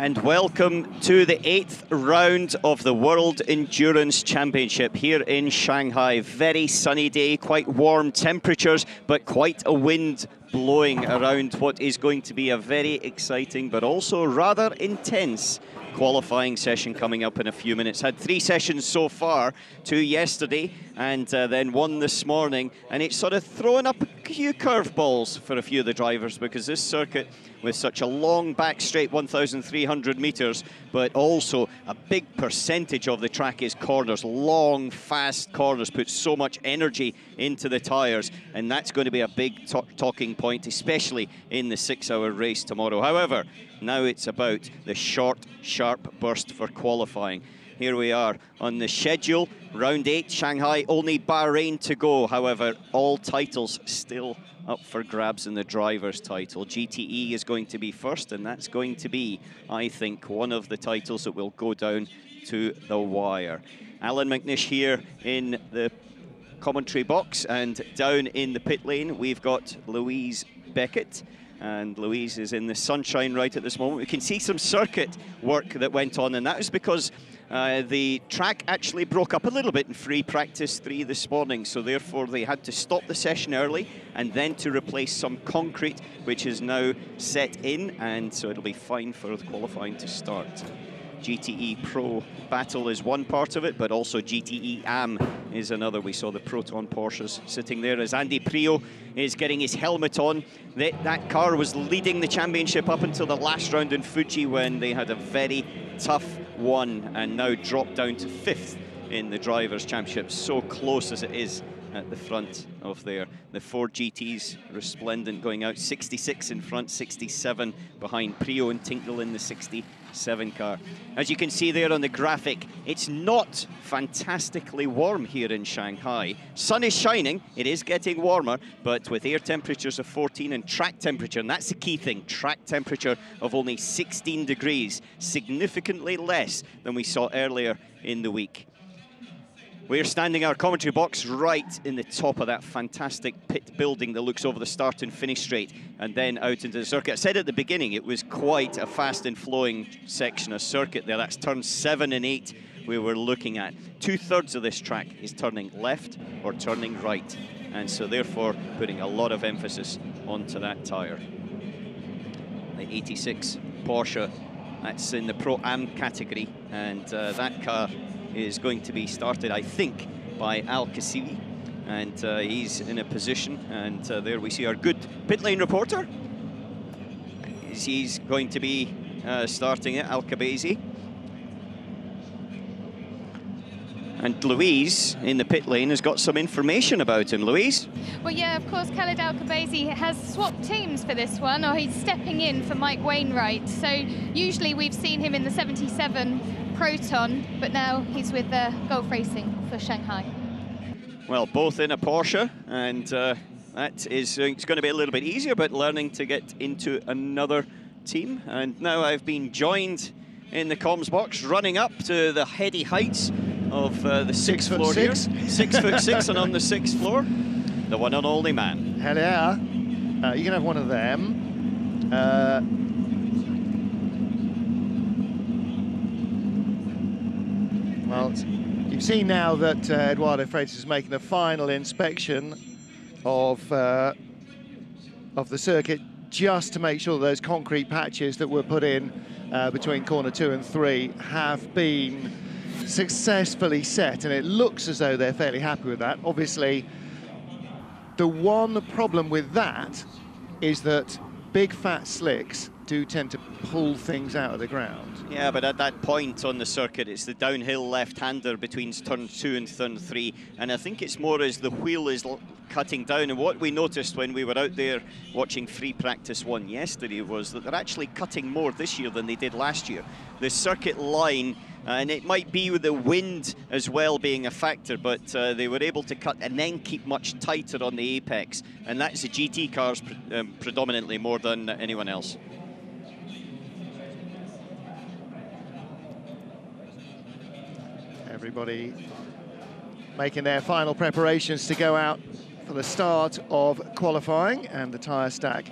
and welcome to the eighth round of the World Endurance Championship here in Shanghai. Very sunny day, quite warm temperatures, but quite a wind blowing around what is going to be a very exciting but also rather intense qualifying session coming up in a few minutes. Had three sessions so far, two yesterday and uh, then one this morning, and it's sort of thrown up a few curveballs for a few of the drivers because this circuit with such a long back straight 1,300 metres, but also a big percentage of the track is corners. Long, fast corners put so much energy into the tyres, and that's going to be a big talking point, especially in the six-hour race tomorrow. However, now it's about the short, sharp burst for qualifying. Here we are on the schedule, round eight, Shanghai, only Bahrain to go. However, all titles still up for grabs in the driver's title. GTE is going to be first, and that's going to be, I think, one of the titles that will go down to the wire. Allan McNish here in the commentary box, and down in the pit lane, we've got Louise Beckett and Louise is in the sunshine right at this moment. We can see some circuit work that went on, and that was because uh, the track actually broke up a little bit in free practice three this morning, so therefore they had to stop the session early and then to replace some concrete, which is now set in, and so it'll be fine for the qualifying to start. GTE Pro Battle is one part of it, but also GTE AM is another. We saw the Proton Porsches sitting there as Andy Priaulx is getting his helmet on. That, that car was leading the championship up until the last round in Fuji when they had a very tough one and now dropped down to fifth in the Drivers' Championship, so close as it is at the front of there. The four GTs resplendent going out, 66 in front, 67 behind. Priaulx and Tincknell in the 67 car. As you can see there on the graphic, it's not fantastically warm here in Shanghai. Sun is shining, it is getting warmer, but with air temperatures of 14 and track temperature, and that's the key thing, track temperature of only 16 degrees, significantly less than we saw earlier in the week. We're standing our commentary box right in the top of that fantastic pit building that looks over the start and finish straight and then out into the circuit. I said at the beginning it was quite a fast and flowing section of circuit there. That's turns seven and eight we were looking at. Two-thirds of this track is turning left or turning right and so therefore putting a lot of emphasis onto that tyre. The 86 Porsche, that's in the Pro-Am category and uh, that car is going to be started, I think, by Al Qubaisi. And uh, he's in a position, and uh, there we see our good pit lane reporter. He's going to be uh, starting it, Al Qubaisi. And Louise in the pit lane has got some information about him. Louise? Well, yeah, of course, Khaled Al Qubaisi has swapped teams for this one, or he's stepping in for Mike Wainwright. So usually we've seen him in the 77 Proton, but now he's with uh, Gulf Racing for Shanghai. Well, both in a Porsche, and uh, that is uh, it's going to be a little bit easier, but learning to get into another team. And now I've been joined in the comms box, running up to the heady heights of uh, the sixth six floor six. here. Six foot six and on the sixth floor, the one and only man. Hell yeah. Uh, you can have one of them. Uh, well, you've seen now that uh, Eduardo Freitas is making a final inspection of uh, of the circuit just to make sure those concrete patches that were put in uh, between corner two and three have been successfully set and it looks as though they're fairly happy with that. Obviously, the one problem with that is that big fat slicks do tend to pull things out of the ground. Yeah, but at that point on the circuit, it's the downhill left-hander between turn two and turn three, and I think it's more as the wheel is cutting down. And what we noticed when we were out there watching free practice one yesterday was that they're actually cutting more this year than they did last year. The circuit line and it might be with the wind as well being a factor, but uh, they were able to cut and then keep much tighter on the apex, and that's the GT cars pre um, predominantly more than anyone else. Everybody making their final preparations to go out for the start of qualifying, and the tyre stack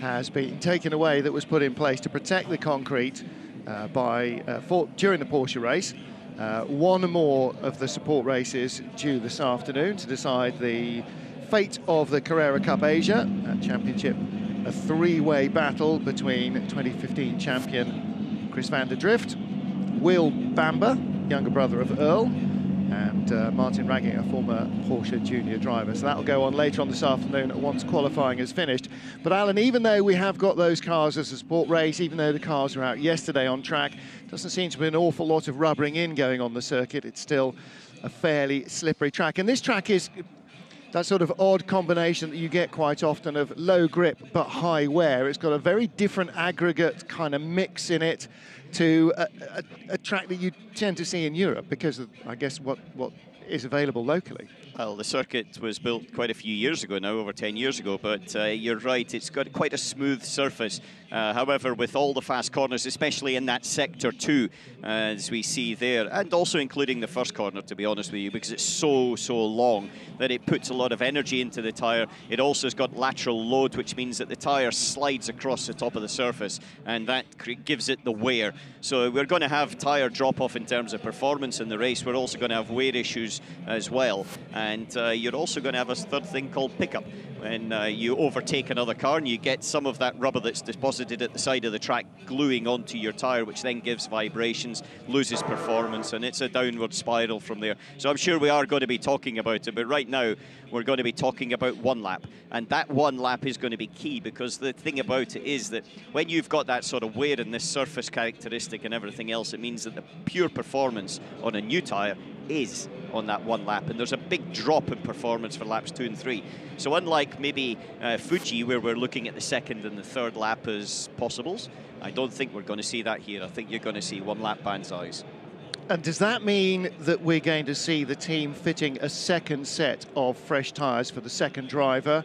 has been taken away that was put in place to protect the concrete uh, by uh, for, during the Porsche race. Uh, one more of the support races due this afternoon to decide the fate of the Carrera Cup Asia Championship. A three-way battle between 2015 champion Chris van der Drift, Will Bamber, younger brother of Earl, and uh, Martin Ragging, a former Porsche junior driver. So that'll go on later on this afternoon once qualifying is finished. But Allan, even though we have got those cars as a sport race, even though the cars were out yesterday on track, doesn't seem to be an awful lot of rubbering in going on the circuit. It's still a fairly slippery track. And this track is that sort of odd combination that you get quite often of low grip but high wear. It's got a very different aggregate kind of mix in it to uh, uh, a, a, a track that you tend to see in Europe because of, I guess, what, what is available locally. Well, the circuit was built quite a few years ago now, over 10 years ago, but uh, you're right, it's got quite a smooth surface. Uh, however, with all the fast corners, especially in that sector two, uh, as we see there, and also including the first corner, to be honest with you, because it's so, so long that it puts a lot of energy into the tyre. It also has got lateral load, which means that the tyre slides across the top of the surface, and that gives it the wear. So we're going to have tyre drop-off in terms of performance in the race. We're also going to have wear issues as well. And uh, you're also going to have a third thing called pickup. When uh, you overtake another car and you get some of that rubber that's deposited at the side of the track gluing onto your tyre, which then gives vibrations, loses performance, and it's a downward spiral from there. So I'm sure we are going to be talking about it, but right now we're going to be talking about one lap. And that one lap is going to be key because the thing about it is that when you've got that sort of wear and this surface characteristic and everything else, it means that the pure performance on a new tyre is on that one lap. And there's a big drop in performance for laps two and three. So unlike maybe uh, Fuji, where we're looking at the second and the third lap as possibles, I don't think we're going to see that here. I think you're going to see one lap Banzais. And does that mean that we're going to see the team fitting a second set of fresh tyres for the second driver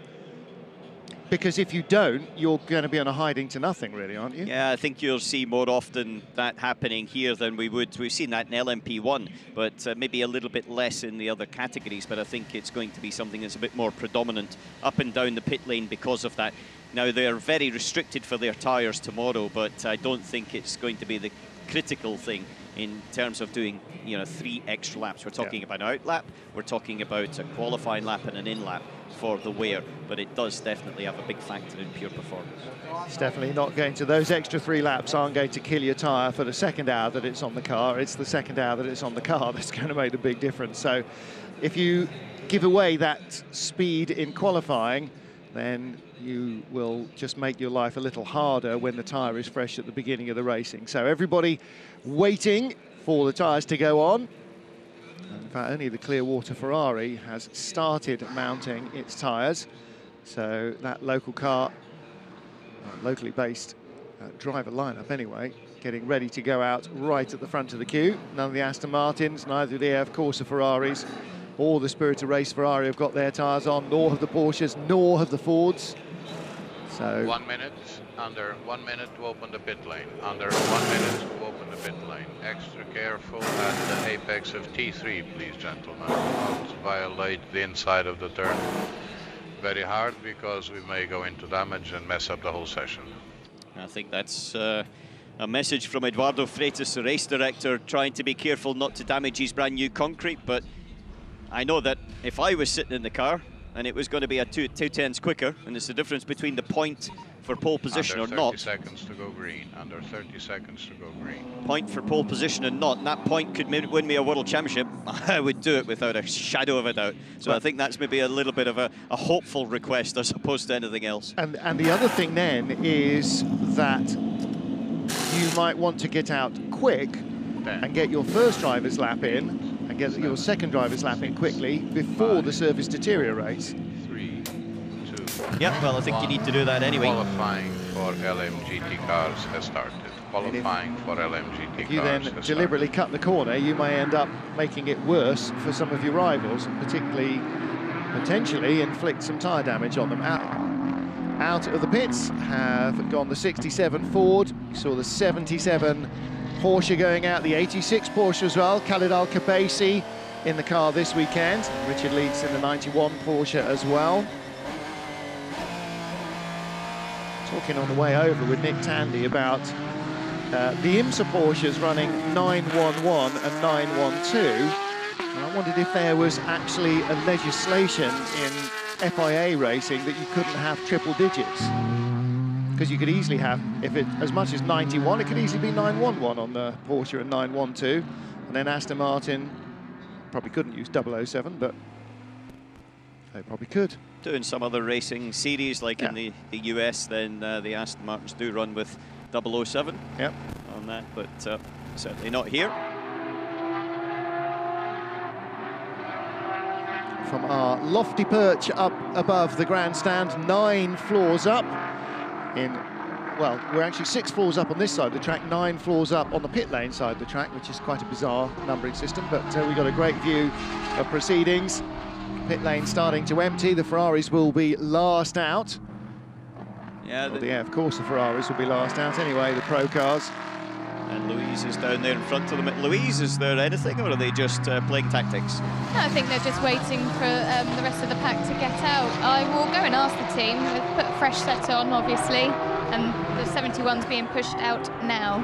because if you don't, you're going to be on a hiding to nothing, really, aren't you? Yeah, I think you'll see more often that happening here than we would. We've seen that in LMP1, but uh, maybe a little bit less in the other categories. But I think it's going to be something that's a bit more predominant up and down the pit lane because of that. Now, they're very restricted for their tyres tomorrow, but I don't think it's going to be the critical thing in terms of doing you know three extra laps. We're talking yeah. about an out lap, we're talking about a qualifying lap and an in lap for the wear, but it does definitely have a big factor in pure performance. It's definitely not going to, those extra three laps aren't going to kill your tyre for the second hour that it's on the car. It's the second hour that it's on the car that's going to make the big difference. So if you give away that speed in qualifying, then you will just make your life a little harder when the tyre is fresh at the beginning of the racing. So everybody waiting for the tyres to go on. In fact, only the Clearwater Ferrari has started mounting its tyres. So that local car, locally based uh, driver lineup anyway, getting ready to go out right at the front of the queue. None of the Aston Martins, neither the AF Corsa Ferraris or the Spirit of Race Ferrari have got their tyres on, nor have the Porsches, nor have the Fords. So one minute, under one minute to open the pit lane, under one minute to open the pit lane. Extra careful at the apex of T3, please, gentlemen. Don't violate the inside of the turn very hard because we may go into damage and mess up the whole session. I think that's uh, a message from Eduardo Freitas, the race director, trying to be careful not to damage his brand new concrete, but I know that if I was sitting in the car, and it was going to be a two, two tenths quicker, and it's the difference between the point for pole position Under or not. 30 seconds to go green. Under 30 seconds to go green. Point for pole position and not. And that point could win me a world championship. I would do it without a shadow of a doubt. So I think that's maybe a little bit of a, a hopeful request as opposed to anything else. And and the other thing then is that you might want to get out quick and get your first driver's lap in and get your second driver's lap in quickly before Five, the surface deteriorates. Three, two. Yeah, well, I think one. you need to do that anyway. Qualifying for LMGT cars has started. Qualifying for LMGT cars. if you then deliberately started. cut the corner, you may end up making it worse for some of your rivals, and particularly potentially inflict some tyre damage on them. Out, out of the pits have gone the 67 Ford, saw the 77 Porsche going out, the 86 Porsche as well, Khalid Al Qubaisi in the car this weekend. Richard Lietz in the 91 Porsche as well. Talking on the way over with Nick Tandy about Uh, the IMSA Porsche's running 911 and 912. And I wondered if there was actually a legislation in FIA racing that you couldn't have triple digits. Because you could easily have, if it as much as 91, it could easily be 911 on the Porsche and 912. And then Aston Martin probably couldn't use 007, but they probably could. Doing some other racing series, like Yeah. in the, the US, then uh, the Aston Martins do run with 007 Yep. on that, but uh, certainly not here. From our lofty perch up above the grandstand, nine floors up in, well, we're actually six floors up on this side of the track, nine floors up on the pit lane side of the track, which is quite a bizarre numbering system, but uh, we got a great view of proceedings. Pit lane starting to empty, the Ferraris will be last out. Yeah, Well, yeah, of course the Ferraris will be last out anyway, the pro cars. and Louise is down there in front of them. Louise, is there anything, or are they just uh, playing tactics? No, I think they're just waiting for um, the rest of the pack to get out. I will go and ask the team. They've put a fresh set on, obviously, and the 71's being pushed out now.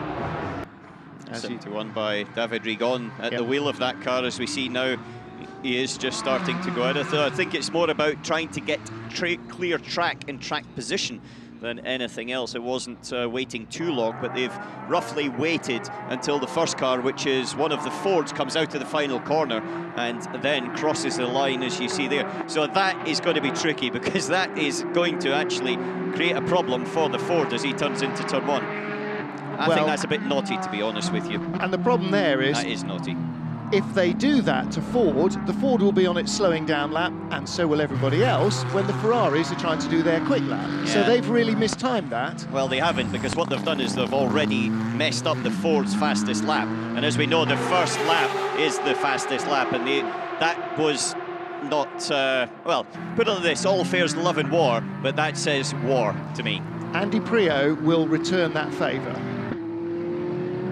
As 71 by Davide Rigon at Yep. the wheel of that car as we see now he is just starting to go out. I I think it's more about trying to get tra clear track and track position than anything else. It wasn't uh, waiting too long, but they've roughly waited until the first car, which is one of the Fords, comes out to the final corner and then crosses the line as you see there. So that is going to be tricky because that is going to actually create a problem for the Ford as he turns into turn one. I Well- think that's a bit naughty, to be honest with you. And the problem there is, That is naughty. If they do that to Ford, the Ford will be on its slowing down lap, and so will everybody else when the Ferraris are trying to do their quick lap. So they've really mistimed that. Well, they haven't, because what they've done is they've already messed up the Ford's fastest lap. And as we know, the first lap is the fastest lap, and they, that was not, uh, well, put on this, all fair's love and war, but that says war to me. Andy Priaulx will return that favour.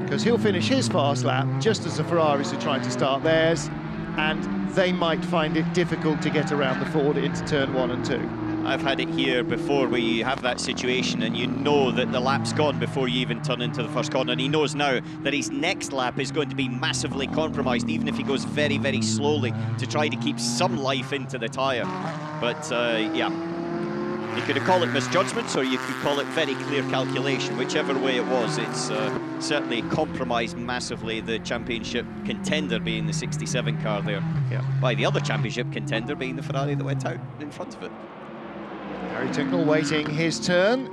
Because he'll finish his fast lap just as the Ferraris are trying to start theirs, and they might find it difficult to get around the Ford into turn one and two. I've had it here before where you have that situation and you know that the lap's gone before you even turn into the first corner. And he knows now that his next lap is going to be massively compromised, even if he goes very, very slowly to try to keep some life into the tyre. But uh, yeah, you could call it misjudgments or you could call it very clear calculation. Whichever way it was, it's uh, certainly compromised massively the championship contender being the 67 car there. Yeah. By the other championship contender being the Ferrari that went out in front of it. Harry Tincknell waiting his turn.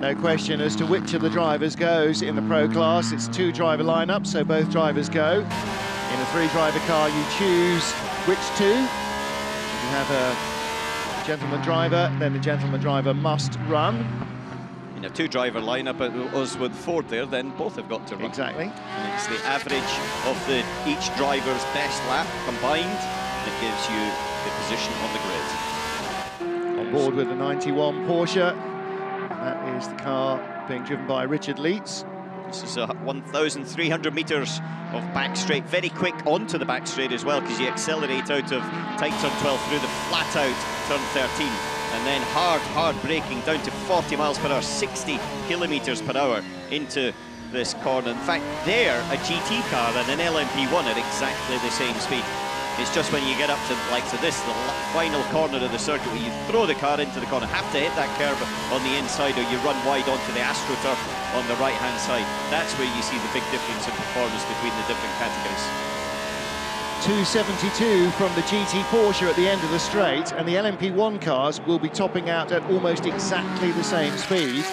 No question as to which of the drivers goes in the pro class. It's two driver lineup, so both drivers go. In a three driver car, you choose which two. You have a gentleman driver, then the gentleman driver must run. in a two-driver lineup, but us with Ford there, then both have got to run. Exactly. And it's the average of the each driver's best lap combined that gives you the position on the grid. On board with the 91 Porsche. That is the car being driven by Richard Lietz. This is a 1,300 metres of back straight, very quick onto the back straight as well, because you accelerate out of tight turn 12 through the flat out turn 13, and then hard, hard braking down to 40 miles per hour, 60 kilometres per hour into this corner. In fact, there, a GT car and an LMP1 at exactly the same speed. It's just when you get up to like to this, the final corner of the circuit, where you throw the car into the corner, have to hit that curve on the inside, or you run wide onto the AstroTurf on the right-hand side. That's where you see the big difference in performance between the different categories. 272 from the GT Porsche at the end of the straight, and the LMP1 cars will be topping out at almost exactly the same speed.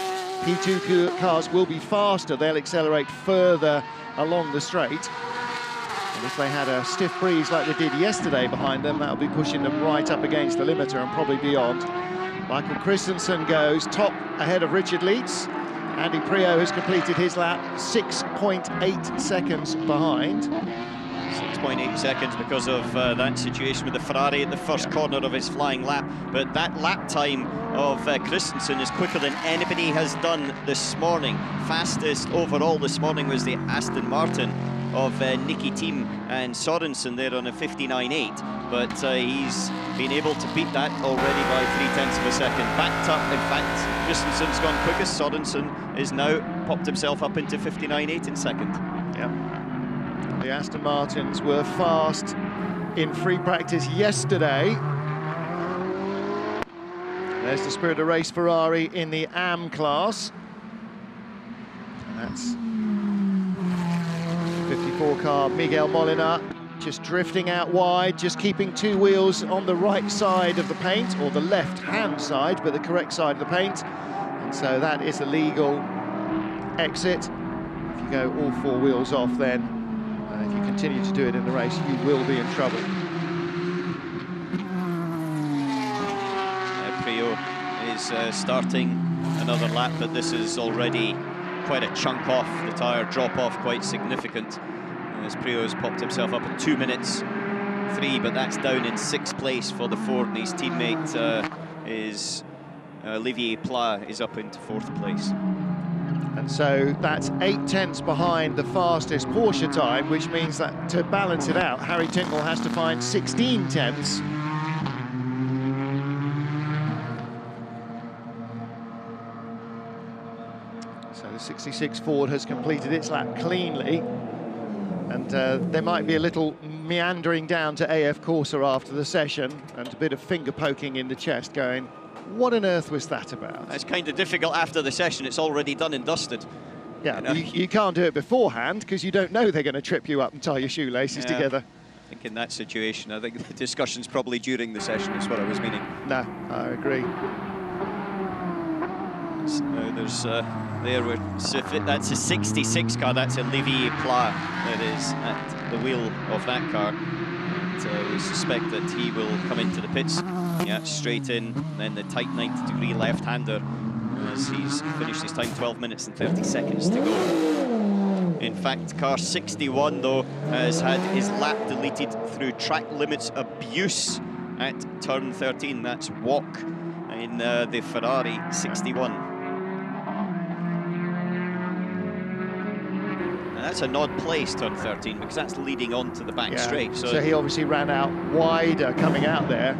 P2 cu- cars will be faster, they'll accelerate further along the straight. And if they had a stiff breeze like they did yesterday behind them, that'll be pushing them right up against the limiter and probably beyond. Michael Christensen goes top ahead of Richard Lietz. Andy Priaulx has completed his lap 6.8 seconds behind. 6.8 seconds because of uh, that situation with the Ferrari at the first corner of his flying lap. But that lap time of uh, Christensen is quicker than anybody has done this morning. Fastest overall this morning was the Aston Martin of uh, Nicki Thiim and Sorensen there on a 59.8, but uh, he's been able to beat that already by three tenths of a second. Backed up, in fact, Christensen's gone quickest. Sorensen is now popped himself up into 59.8 in second. The Aston Martins were fast in free practice yesterday. There's the Spirit of Race Ferrari in the AM class. And that's 54 car Miguel Molina just drifting out wide, just keeping two wheels on the right side of the paint, or the left-hand side, but the correct side of the paint. And so that is a legal exit. If you go all four wheels off then, if you continue to do it in the race, you will be in trouble. Uh, Priaulx is uh, starting another lap, but this is already quite a chunk off. The tyre drop off quite significant. As has popped himself up in two minutes three, but that's down in sixth place for the Ford, and his teammate uh, is uh, Olivier Pla is up into fourth place. So that's eight tenths behind the fastest Porsche time, which means that to balance it out, Harry Tincknell has to find 16 tenths. So the 66 Ford has completed its lap cleanly. And uh, there might be a little meandering down to AF Corsa after the session and a bit of finger poking in the chest going, what on earth was that about? It's kind of difficult after the session. It's already done and dusted. Yeah, You know? you, you can't do it beforehand because you don't know they're going to trip you up and tie your shoelaces Yeah. together. I think in that situation, I think the discussion's probably during the session is what I was meaning. No, I agree. So now there's uh, there we're so that's a 66 car. That's a Olivier Pla that is at the wheel of that car. And, uh, we suspect that he will come into the pits. Yeah, straight in. Then the tight 90 degree left-hander as he's finished his time 12 minutes and 30 seconds to go. In fact, car 61 though has had his lap deleted through track limits abuse at turn 13. That's Mok in uh, the Ferrari 61. And that's an odd place, turn 13, because that's leading on to the back Yeah. straight. So, So he obviously ran out wider coming out there.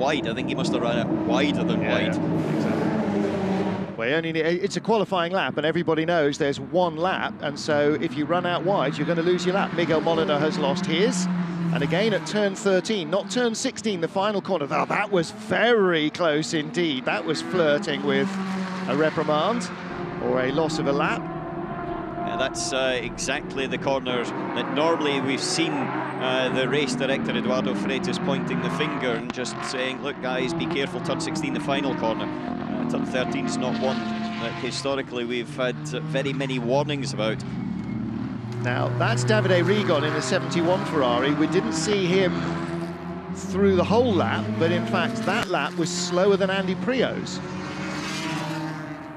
Wide, I think he must have run it wider than wide. exactly. Well, only need, it's a qualifying lap, and everybody knows there's one lap, and so if you run out wide, you're going to lose your lap. Miguel Molina has lost his, and again at turn 13, not turn 16, the final corner. Oh, that was very close indeed. That was flirting with a reprimand or a loss of a lap. That's uh, exactly the corner that normally we've seen uh, the race director Eduardo Freitas pointing the finger and just saying, look guys, be careful, turn 16, the final corner. Uh, turn 13 is not one that historically we've had very many warnings about. Now, that's Davide Rigon in the 71 Ferrari. We didn't see him through the whole lap, but in fact, that lap was slower than Andy Priaulx's.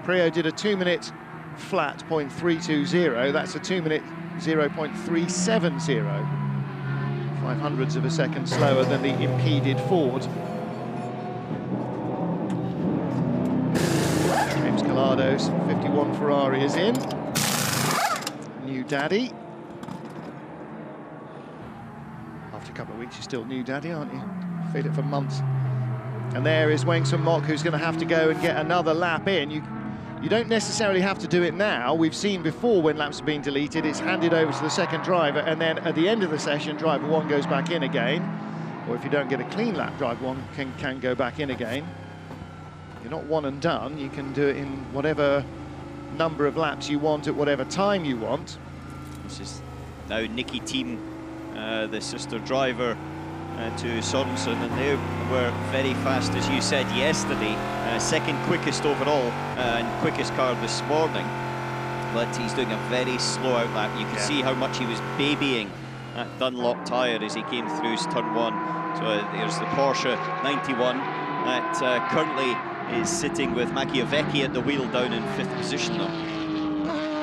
Priaulx did a two-minute flat .320. That's a two-minute 0.370. Five hundredths of a second slower than the impeded Ford. James Calado's 51 Ferrari is in new daddy. After a couple of weeks, you're still new daddy, aren't you? Feel it for months. And there is Weng Sun Mok, who's going to have to go and get another lap in. You, you don't necessarily have to do it now. We've seen before when laps have been deleted, it's handed over to the second driver, and then at the end of the session, driver one goes back in again. Or if you don't get a clean lap, driver one can, can go back in again. You're not one and done. You can do it in whatever number of laps you want at whatever time you want. This is now Nicki Thiim, uh, the sister driver uh, to Sorensen, and they were very fast, as you said yesterday, uh, second quickest overall uh, and quickest car this morning. But he's doing a very slow outlap. You can Yeah. see how much he was babying that Dunlop tyre as he came through his turn one. So uh, there's the Porsche 91 that uh, currently is sitting with Makowiecki at the wheel down in fifth position though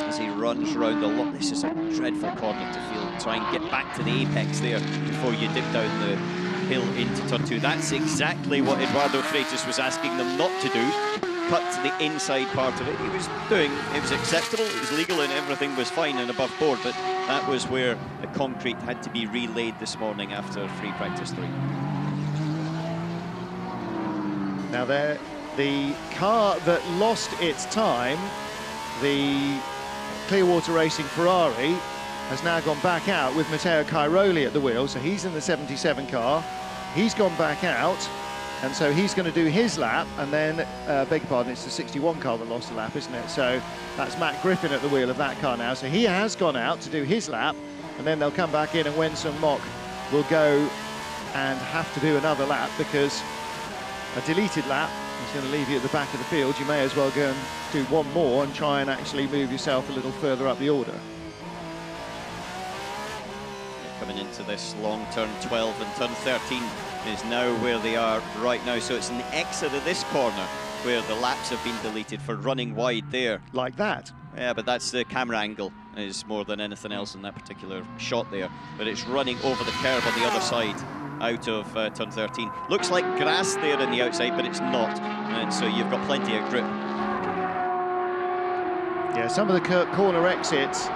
as he runs round the lot. This is a dreadful corner to feel. Try and get back to the apex there before you dip down the hill into turn two. That's exactly what Eduardo Freitas was asking them not to do. cut to the inside part of it. He was doing, it was acceptable, it was legal, and everything was fine and above board, but that was where the concrete had to be relayed this morning after free practice three. Now there, the car that lost its time, the Clearwater Racing Ferrari, has now gone back out with Matteo Cairoli at the wheel, so he's in the 77 car. He's gone back out, and so he's going to do his lap, and then, uh, beg your pardon, it's the 61 car that lost a lap, isn't it? So that's Matt Griffin at the wheel of that car now. So he has gone out to do his lap, and then they'll come back in, and Weng Sun Mok will go and have to do another lap because a deleted lap is going to leave you at the back of the field. You may as well go and do one more and try and actually move yourself a little further up the order. Coming into this long turn 12 and turn 13 is now where they are right now. So it's an exit of this corner where the laps have been deleted for running wide there. Like that. Yeah, but that's the camera angle is more than anything else in that particular shot there. But it's running over the curve on the other side out of uh, turn 13. Looks like grass there on the outside, but it's not. And so you've got plenty of grip. Yeah, some of the corner exits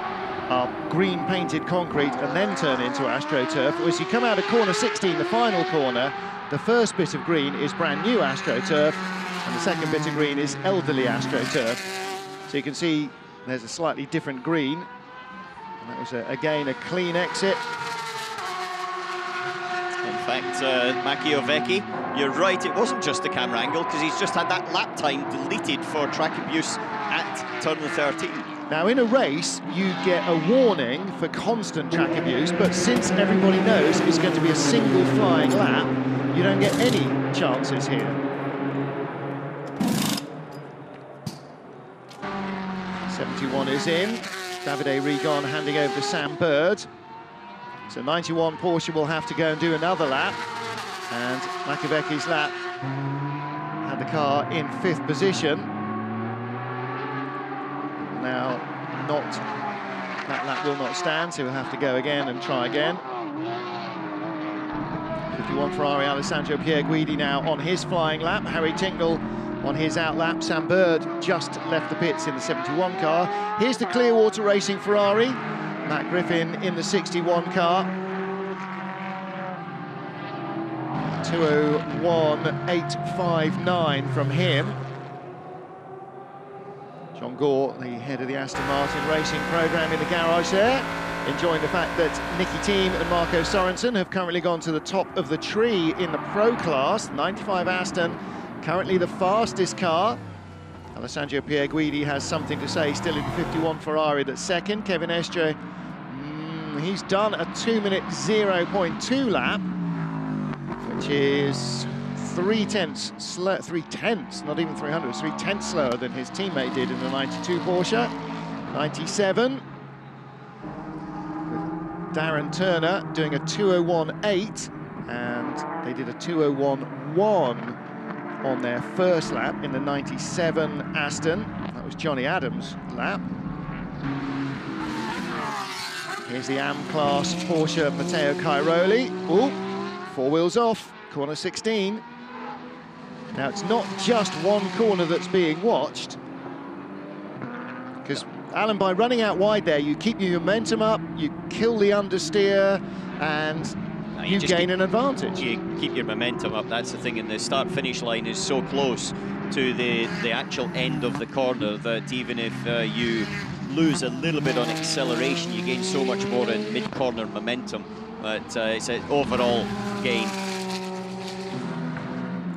are green painted concrete and then turn into AstroTurf. As you come out of corner 16, the final corner, the first bit of green is brand new AstroTurf and the second bit of green is elderly AstroTurf. So you can see there's a slightly different green. And that was, a, again, a clean exit. In fact, uh, Makowiecki, you're right, it wasn't just the camera angle because he's just had that lap time deleted for track abuse at turn 13. Now, in a race, you get a warning for constant track abuse, but since everybody knows it's going to be a single flying lap, you don't get any chances here. Seventy-one is in. Davide Rigon handing over to Sam Bird. So 91 Porsche will have to go and do another lap. And Makowiecki's lap had the car in fifth position now not, that lap will not stand, so he'll have to go again and try again. 51 Ferrari Alessandro Pier Guidi now on his flying lap. Harry Tincknell on his out lap. Sam Bird just left the pits in the 71 car. Here's the Clearwater Racing Ferrari. Matt Griffin in the 61 car. 201.859 from him. Gaw, the head of the Aston Martin racing programme in the garage there, enjoying the fact that Nicki Thiim and Marco Sorensen have currently gone to the top of the tree in the Pro class. 95 Aston, currently the fastest car. Alessandro Pier Guidi has something to say, still in 51 Ferrari that's second. Kevin Estre, mm, he's done a 2-minute 0.2 lap, which is three tenths, slow, three tenths, not even 300, three tenths slower than his teammate did in the 92 Porsche. 97. With Darren Turner doing a 201.8, and they did a 201.1 on their first lap in the 97 Aston. That was Jonny Adam's lap. Here's the AM-class Porsche Matteo Cairoli. Ooh, four wheels off, corner 16. Now, it's not just one corner that's being watched, because, Allan, by running out wide there, you keep your momentum up, you kill the understeer, and no, you, you, gain keep, an advantage. You keep your momentum up, that's the thing, and the start-finish line is so close to the, the actual end of the corner that even if uh, you lose a little bit on acceleration, you gain so much more in mid-corner momentum. But uh, it's an overall gain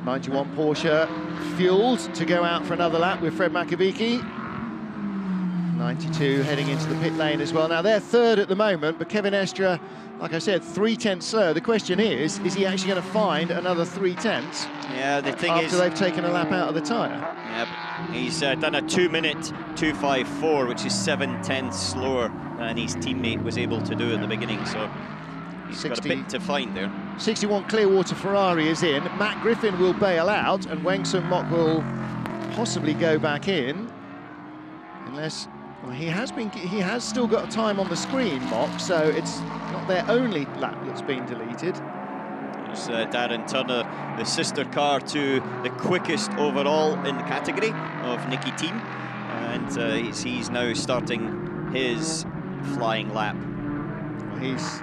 91 Porsche fueled to go out for another lap with Fred Makowiecki. 92 heading into the pit lane as well. Now they're third at the moment, but Kevin Estre, like I said, three tenths slower. The question is, is he actually going to find another three tenths? Yeah, the thing after is, after they've taken a lap out of the tyre. Yeah, he's uh, done a two-minute 254, which is seven tenths slower than his teammate was able to do at the beginning. So He's 60, got a bit to find there. 61 Clearwater Ferrari is in. Matt Griffin will bail out, and Weng Sun Mok will possibly go back in, unless well, he has been. He has still got time on the screen, Mok. So it's not their only lap that's been deleted. It's uh, Darren Turner, the sister car to the quickest overall in the category of Nicki Thiim, And uh, he's, he's now starting his flying lap. He's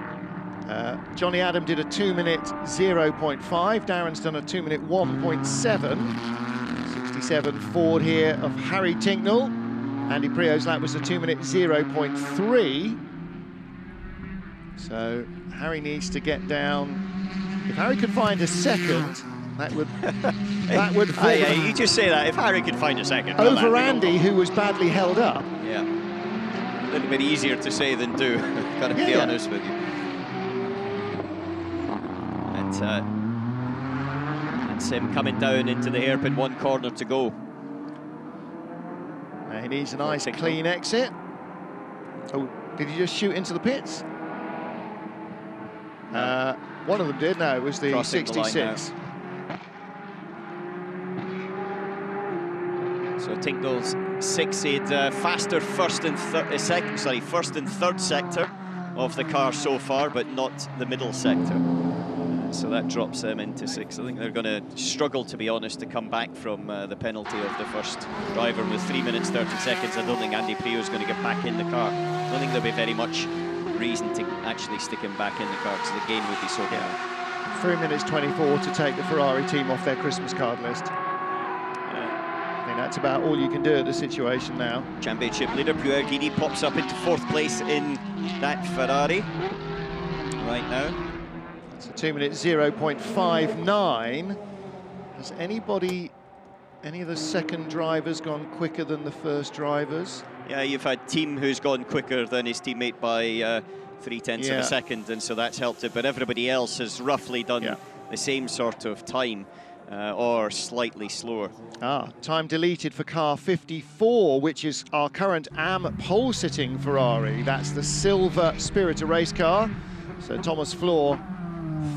uh, Jonny Adam did a two minute 0.5. Darren's done a two minute 1.7. 67 Ford here of Harry Tincknell. Andy Priaulx's lap was a two minute 0.3. So Harry needs to get down. If Harry could find a second, that would that would Ah, yeah, you just say that. If Harry could find a second. well, over that'd Andy, who was badly held up. Yeah. A little bit easier to say than do, gotta be Yeah. honest with you. And uh, that's him coming down into the hairpin one corner to go. He needs a nice clean exit. Oh, did he just shoot into the pits? No. Uh, one of them did, no, it was the Crossing the line 66. So Tincknell's six aid uh, faster first and third, uh, sec sorry, first and third sector of the car so far, but not the middle sector. So that drops them into six. I think they're going to struggle, to be honest, to come back from uh, the penalty of the first driver with three minutes 30 seconds. I don't think Andy Priaulx is going to get back in the car. I don't think there'll be very much reason to actually stick him back in the car because the game would be so high. Three minutes 24 to take the Ferrari team off their Christmas card list. Uh, I think that's about all you can do at the situation now. championship leader. Pier Guidi pops up into fourth place in that Ferrari right now. It's a two minute 0.59. Has anybody, any of the second drivers gone quicker than the first drivers? Yeah, you've had Thiim who's gone quicker than his teammate by uh, three tenths of a second, and so that's helped it. But everybody else has roughly done Yeah. the same sort of time uh, or slightly slower. Ah, time deleted for car 54, which is our current AM pole sitting Ferrari. That's the silver Spirita race car. So Thomas Flohr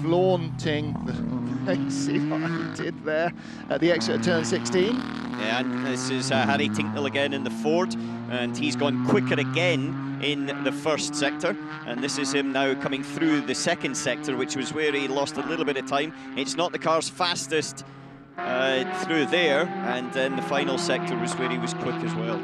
flaunting the see what I did there at the exit of turn 16. Yeah, and this is uh, Harry Tincknell again in the Ford, and he's gone quicker again in the first sector. And this is him now coming through the second sector, which was where he lost a little bit of time. It's not the car's fastest uh, through there, and then the final sector was where he was quick as well.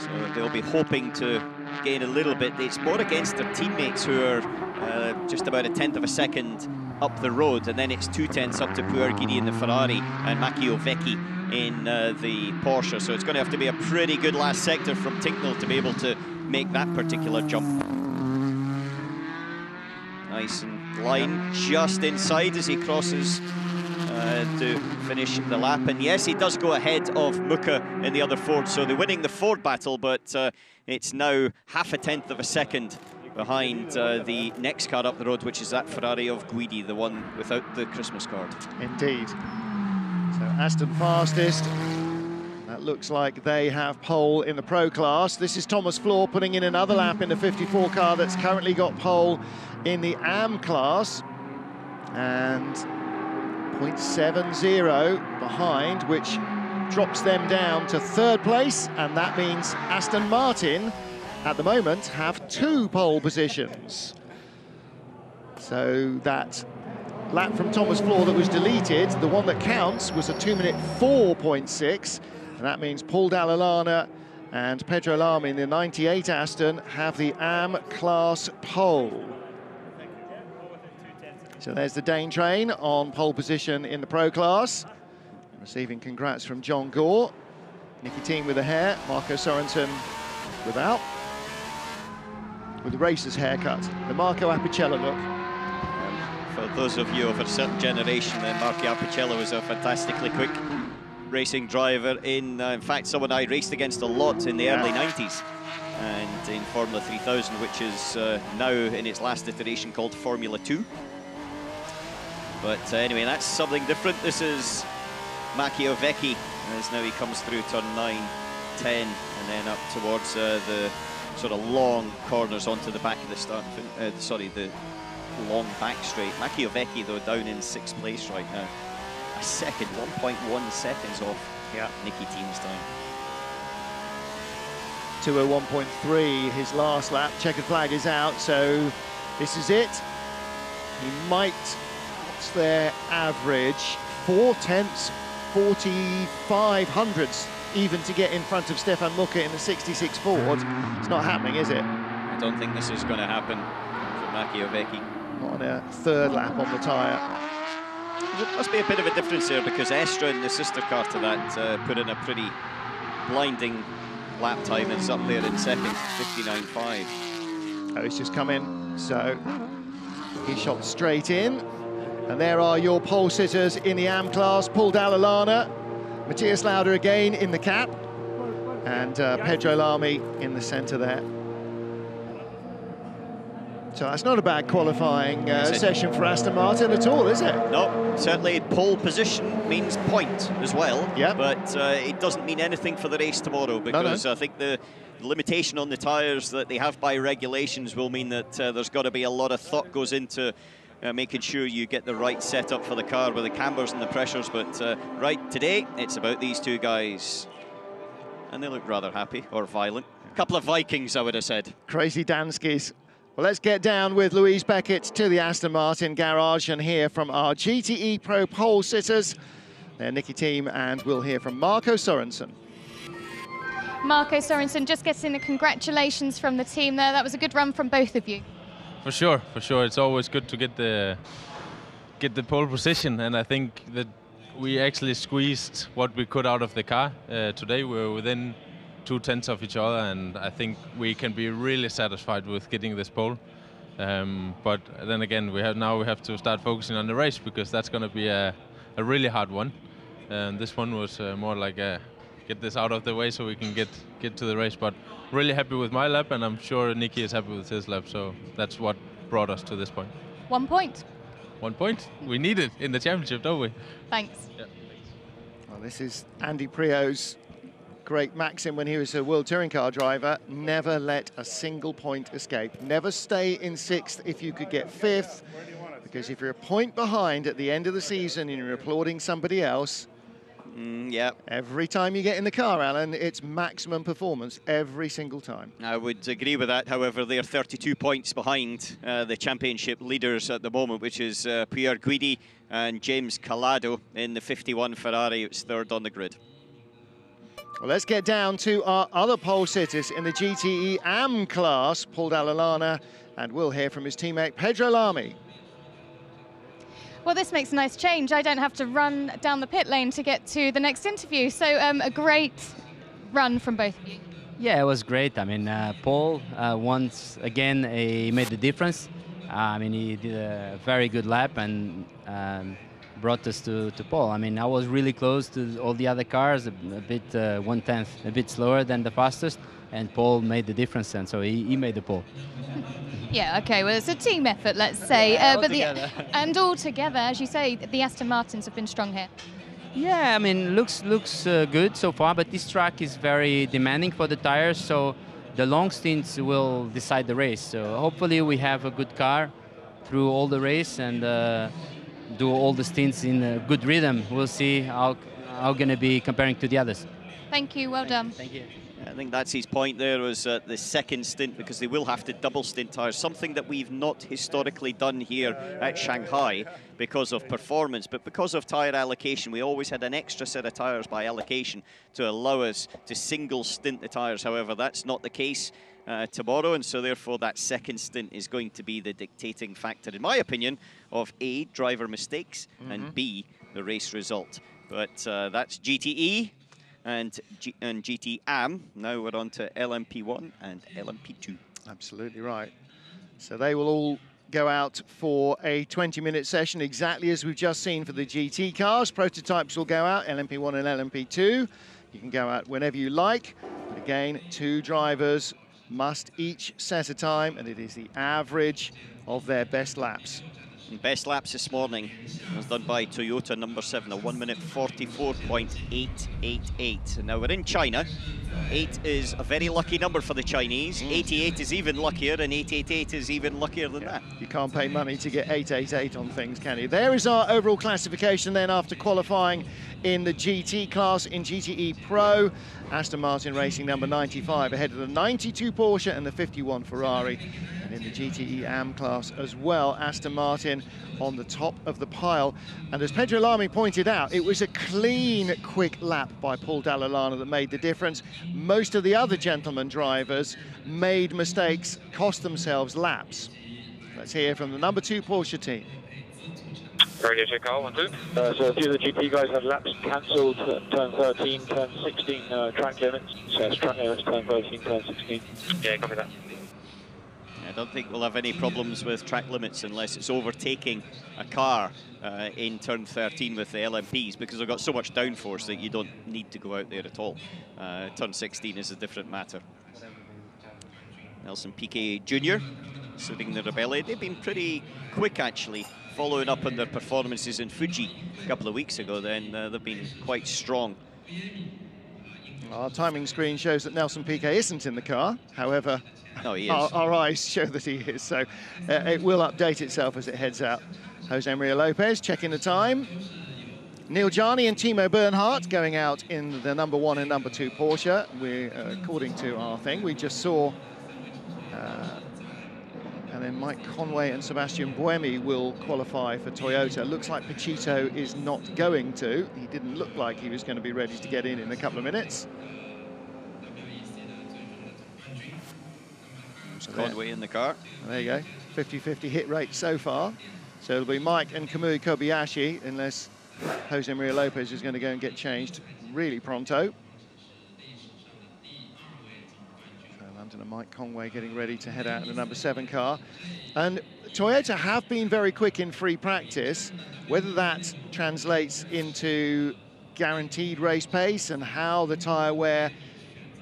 So they'll be hoping to gain a little bit. It's more against their teammates who are uh, just about a tenth of a second up the road, and then it's two tenths up to Pier Guidi in the Ferrari and Makowiecki in uh, the Porsche. So it's going to have to be a pretty good last sector from Tincknell to be able to make that particular jump. Nice and line just inside as he crosses uh, to finish the lap. And yes, he does go ahead of Mücke in the other Ford. So they're winning the Ford battle, but uh, it's now half a tenth of a second behind uh, the next car up the road, which is that Ferrari of Guidi, the one without the Christmas card. Indeed. So Aston fastest. That looks like they have pole in the pro class. This is Thomas Flohr putting in another lap in the 54 car that's currently got pole in the AM class. And 0.70 behind, which drops them down to third place. And that means Aston Martin, at the moment, have two pole positions. So that lap from Thomas Flohr that was deleted, the one that counts was a 2 minute 4.6, and that means Paul Dalla Lana and Pedro Lamy in the 98 Aston have the AM class pole. So there's the Dane train on pole position in the pro class, receiving congrats from John Gaw. Nicki Thiim with the hair, Marco Sorensen without, with the racer's haircut, the Marco Apicella look. For those of you of a certain generation, then Marco Apicella was a fantastically quick racing driver. In, uh, in fact, someone I raced against a lot in the Yeah. early 90s. And in Formula 3000, which is uh, now in its last iteration called Formula 2. But uh, anyway, that's something different. This is Makowiecki, as now he comes through turn 9, 10, and then up towards uh, the sort of long corners onto the back of the start. Uh, sorry, the long back straight. Makowiecki, though, down in sixth place right now. A second, 1.1 seconds off Yeah. Nicki Thiim's time. 201.3, his last lap. Checkered flag is out, so this is it. He might, what's their average? Four tenths, 45 hundredths even to get in front of Stefan Mücke in the 66 Ford. It's not happening, is it? I don't think this is going to happen for Makowiecki. Not on a third lap on the tyre. There must be a bit of a difference here because Estre in the sister car to that uh, put in a pretty blinding lap time and is up there in second, 59.5. Oh, he's just come in, so he shot straight in. And there are your pole sitters in the AM class, Paul Dalla Lana, Mathias Lauda again in the cap, and uh, Pedro Lamy in the centre there. So that's not a bad qualifying uh, session for Aston Martin at all, is it? No, certainly pole position means point as well. Yeah. But uh, it doesn't mean anything for the race tomorrow because no. I think the limitation on the tyres that they have by regulations will mean that uh, there's got to be a lot of thought goes into uh, making sure you get the right setup for the car with the cambers and the pressures. But uh, right today, it's about these two guys. And they look rather happy or violent. A couple of Vikings, I would have said. Crazy Danskis. Well, let's get down with Louise Beckett to the Aston Martin garage and hear from our GTE Pro pole sitters, their Nicki Thiim, and we'll hear from Marco Sorensen. Marco Sorensen just getting the congratulations from the team there. That was a good run from both of you. For sure, for sure. It's always good to get the get the pole position, and I think that we actually squeezed what we could out of the car uh, today. We were within two tenths of each other, and I think we can be really satisfied with getting this pole. Um, but then again, we have now we have to start focusing on the race because that's going to be a, a really hard one. And this one was uh, more like a get this out of the way so we can get get to the race. But really happy with my lap, and I'm sure Nicki is happy with his lap. So that's what brought us to this point. One point. One point. We need it in the championship, don't we? Thanks. Yeah. Well, this is Andy Priaulx's great maxim when he was a World Touring Car driver. Never let a single point escape. Never stay in sixth if you could get fifth. Because if you're a point behind at the end of the season and you're applauding somebody else, Mm, yeah. Every time you get in the car, Allan, it's maximum performance every single time. I would agree with that. However, they're 32 points behind uh, the championship leaders at the moment, which is uh, Pier Guidi and James Calado in the 51 Ferrari. It's third on the grid. Well, let's get down to our other pole sitters in the GTE AM class, Paul Dalla Lana, and we'll hear from his teammate Pedro Lamy. Well, this makes a nice change. I don't have to run down the pit lane to get to the next interview. So um, a great run from both of you. Yeah, it was great. I mean, uh, Paul, uh, once again, he made the difference. Uh, I mean, he did a very good lap and um, brought us to, to Paul. I mean, I was really close to all the other cars, a, a bit uh, one tenth, a bit slower than the fastest, and Paul made the difference, and so he, he made the pole. Yeah, okay, well, it's a team effort, let's say. Uh, all but the, and all together, as you say, the Aston Martins have been strong here. Yeah, I mean, looks looks uh, good so far, but this track is very demanding for the tires, so the long stints will decide the race. So hopefully we have a good car through all the race and uh, do all the stints in a good rhythm. We'll see how how gonna be comparing to the others. Thank you, well done. Thank you. I think that's his point there was uh, the second stint because they will have to double stint tyres, something that we've not historically done here at Shanghai because of performance, but because of tyre allocation, we always had an extra set of tyres by allocation to allow us to single stint the tyres. However, that's not the case uh, tomorrow, and so therefore that second stint is going to be the dictating factor, in my opinion, of A, driver mistakes, and B, the race result. But uh, that's GTE and, G- and GT AM. Now we're on to LMP1 and LMP2. Absolutely right. So they will all go out for a 20-minute session, exactly as we've just seen for the GT cars. Prototypes will go out, LMP1 and LMP2. You can go out whenever you like. But again, two drivers must each set a time, and it is the average of their best laps. And best laps this morning was done by Toyota number seven, a one minute 44.888. And now we're in China Eight is a very lucky number for the Chinese. Mm. 88 is even luckier, and 888 is even luckier than that. You can't pay money to get 888 on things, can you? There is our overall classification then after qualifying in the GT class in GTE Pro. Aston Martin racing number 95 ahead of the 92 Porsche and the 51 Ferrari. And in the GTE AM class as well, Aston Martin on the top of the pile. And as Pedro Lamy pointed out, it was a clean, quick lap by Paul Dalla Lana that made the difference. Most of the other gentlemen drivers made mistakes, cost themselves laps. Let's hear from the number two Porsche team. Radio check out, one, two. Uh, so a few of the GP guys had laps cancelled, uh, turn 13, turn 16 uh, track limits. So it's track limits, turn 13, turn 16. Yeah, copy that. I don't think we'll have any problems with track limits unless it's overtaking a car uh, in turn 13 with the LMPs because they've got so much downforce that you don't need to go out there at all. Uh, turn 16 is a different matter. Nelson Piquet Jr. sitting the Rebelle. They've been pretty quick actually, following up on their performances in Fuji a couple of weeks ago. Then uh, they've been quite strong. Our timing screen shows that Nelson Piquet isn't in the car. However, No, he is. our, our eyes show that he is. So uh, it will update itself as it heads out. Jose Maria Lopez checking the time. Neel Jani and Timo Bernhard going out in the number one and number two Porsche. We, uh, according to our thing, we just saw. Uh, and then Mike Conway and Sebastian Buemi will qualify for Toyota. Looks like Pechito is not going to. He didn't look like he was going to be ready to get in in a couple of minutes. There's Conway in the car. There you go, 50-50 hit rate so far. So it'll be Mike and Kamui Kobayashi, unless Jose Maria Lopez is going to go and get changed really pronto. And Mike Conway getting ready to head out in the number seven car. And Toyota have been very quick in free practice. Whether that translates into guaranteed race pace and how the tyre wear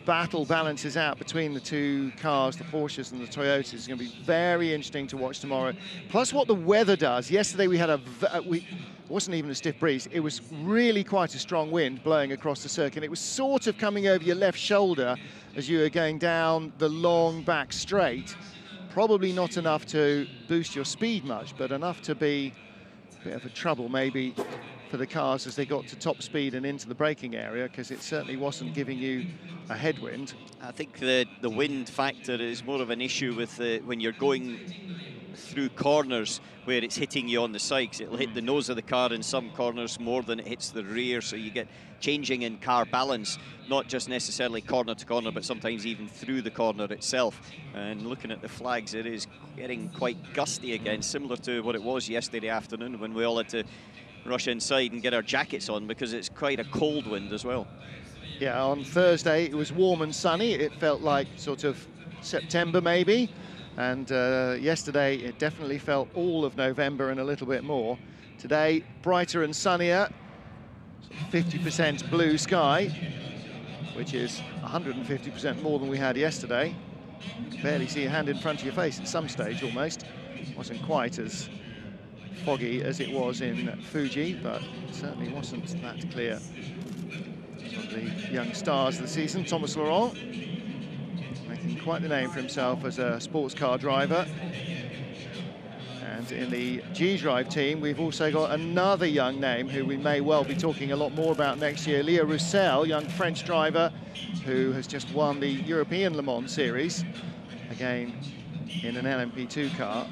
battle balances out between the two cars, the Porsches and the Toyotas, is going to be very interesting to watch tomorrow. Plus, what the weather does. Yesterday we had a uh, we it wasn't even a stiff breeze. It was really quite a strong wind blowing across the circuit. It was sort of coming over your left shoulder as you were going down the long back straight. Probably not enough to boost your speed much, but enough to be a bit of a trouble maybe for the cars as they got to top speed and into the braking area because it certainly wasn't giving you a headwind. I think the the wind factor is more of an issue with the, when you're going through corners where it's hitting you on the sides. It'll hit mm. the nose of the car in some corners more than it hits the rear, so you get changing in car balance, not just necessarily corner to corner, but sometimes even through the corner itself. And looking at the flags, it is getting quite gusty again, similar to what it was yesterday afternoon when we all had to rush inside and get our jackets on because it's quite a cold wind as well. Yeah, on Thursday it was warm and sunny. It felt like sort of September maybe. And uh, yesterday it definitely felt all of November and a little bit more. Today, brighter and sunnier, 50% blue sky, which is 150% more than we had yesterday. Barely see a hand in front of your face at some stage almost. Wasn't quite as foggy as it was in Fuji, but certainly wasn't that clear. Of the young stars of the season, Thomas Laurent, quite the name for himself as a sports car driver. And in the G-Drive team, we've also got another young name who we may well be talking a lot more about next year, Leo Roussel, young French driver who has just won the European Le Mans Series, again in an LMP2 car.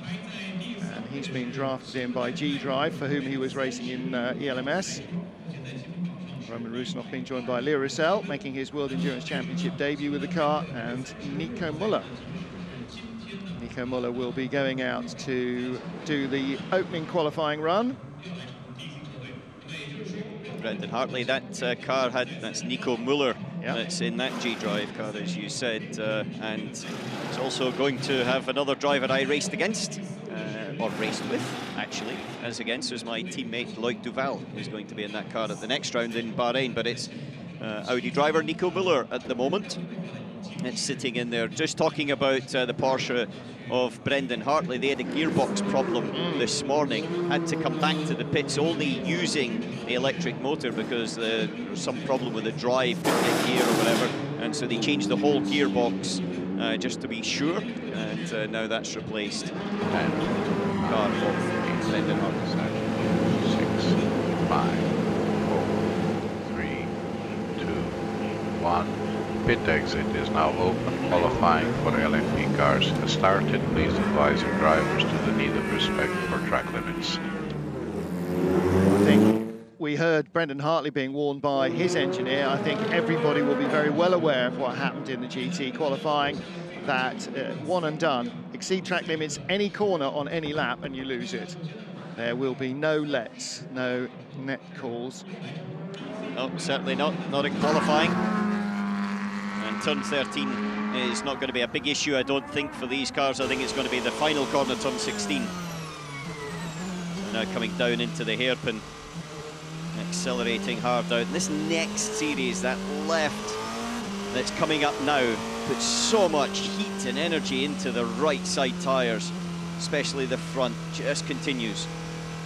And he's been drafted in by G-Drive, for whom he was racing in uh, ELMS. Roman Rusinov being joined by Leo Roussel, making his World Endurance Championship debut with the car, and Nico Muller. Nico Muller will be going out to do the opening qualifying run. Brendan Hartley, that uh, car had, that's Nico Muller Yeah. that's in that G-Drive car, as you said, uh, and it's also going to have another driver I raced against, uh, or raced with, actually, as against, was my teammate Loïc Duval, who's going to be in that car at the next round in Bahrain, but it's uh, Audi driver Nico Muller at the moment. It's sitting in there. Just talking about uh, the Porsche of Brendan Hartley, they had a gearbox problem this morning, had to come back to the pits only using the electric motor because the, there was some problem with the drive, gear or whatever, and so they changed the whole gearbox uh, just to be sure, and uh, now that's replaced. And Six, five, four, three, two, one. Pit exit is now open. Qualifying for LMP cars has started. Please advise your drivers to the need of respect for track limits. We heard Brendan Hartley being warned by his engineer. I think everybody will be very well aware of what happened in the GT qualifying, that uh, one and done, exceed track limits any corner on any lap and you lose it. There will be no lets, no net calls. No, certainly not. Not in qualifying. And turn 13 is not going to be a big issue, I don't think, for these cars. I think it's going to be the final corner, turn 16. So now coming down into the hairpin, accelerating hard out. This next series, that left that's coming up now, puts so much heat and energy into the right side tyres, especially the front, just continues.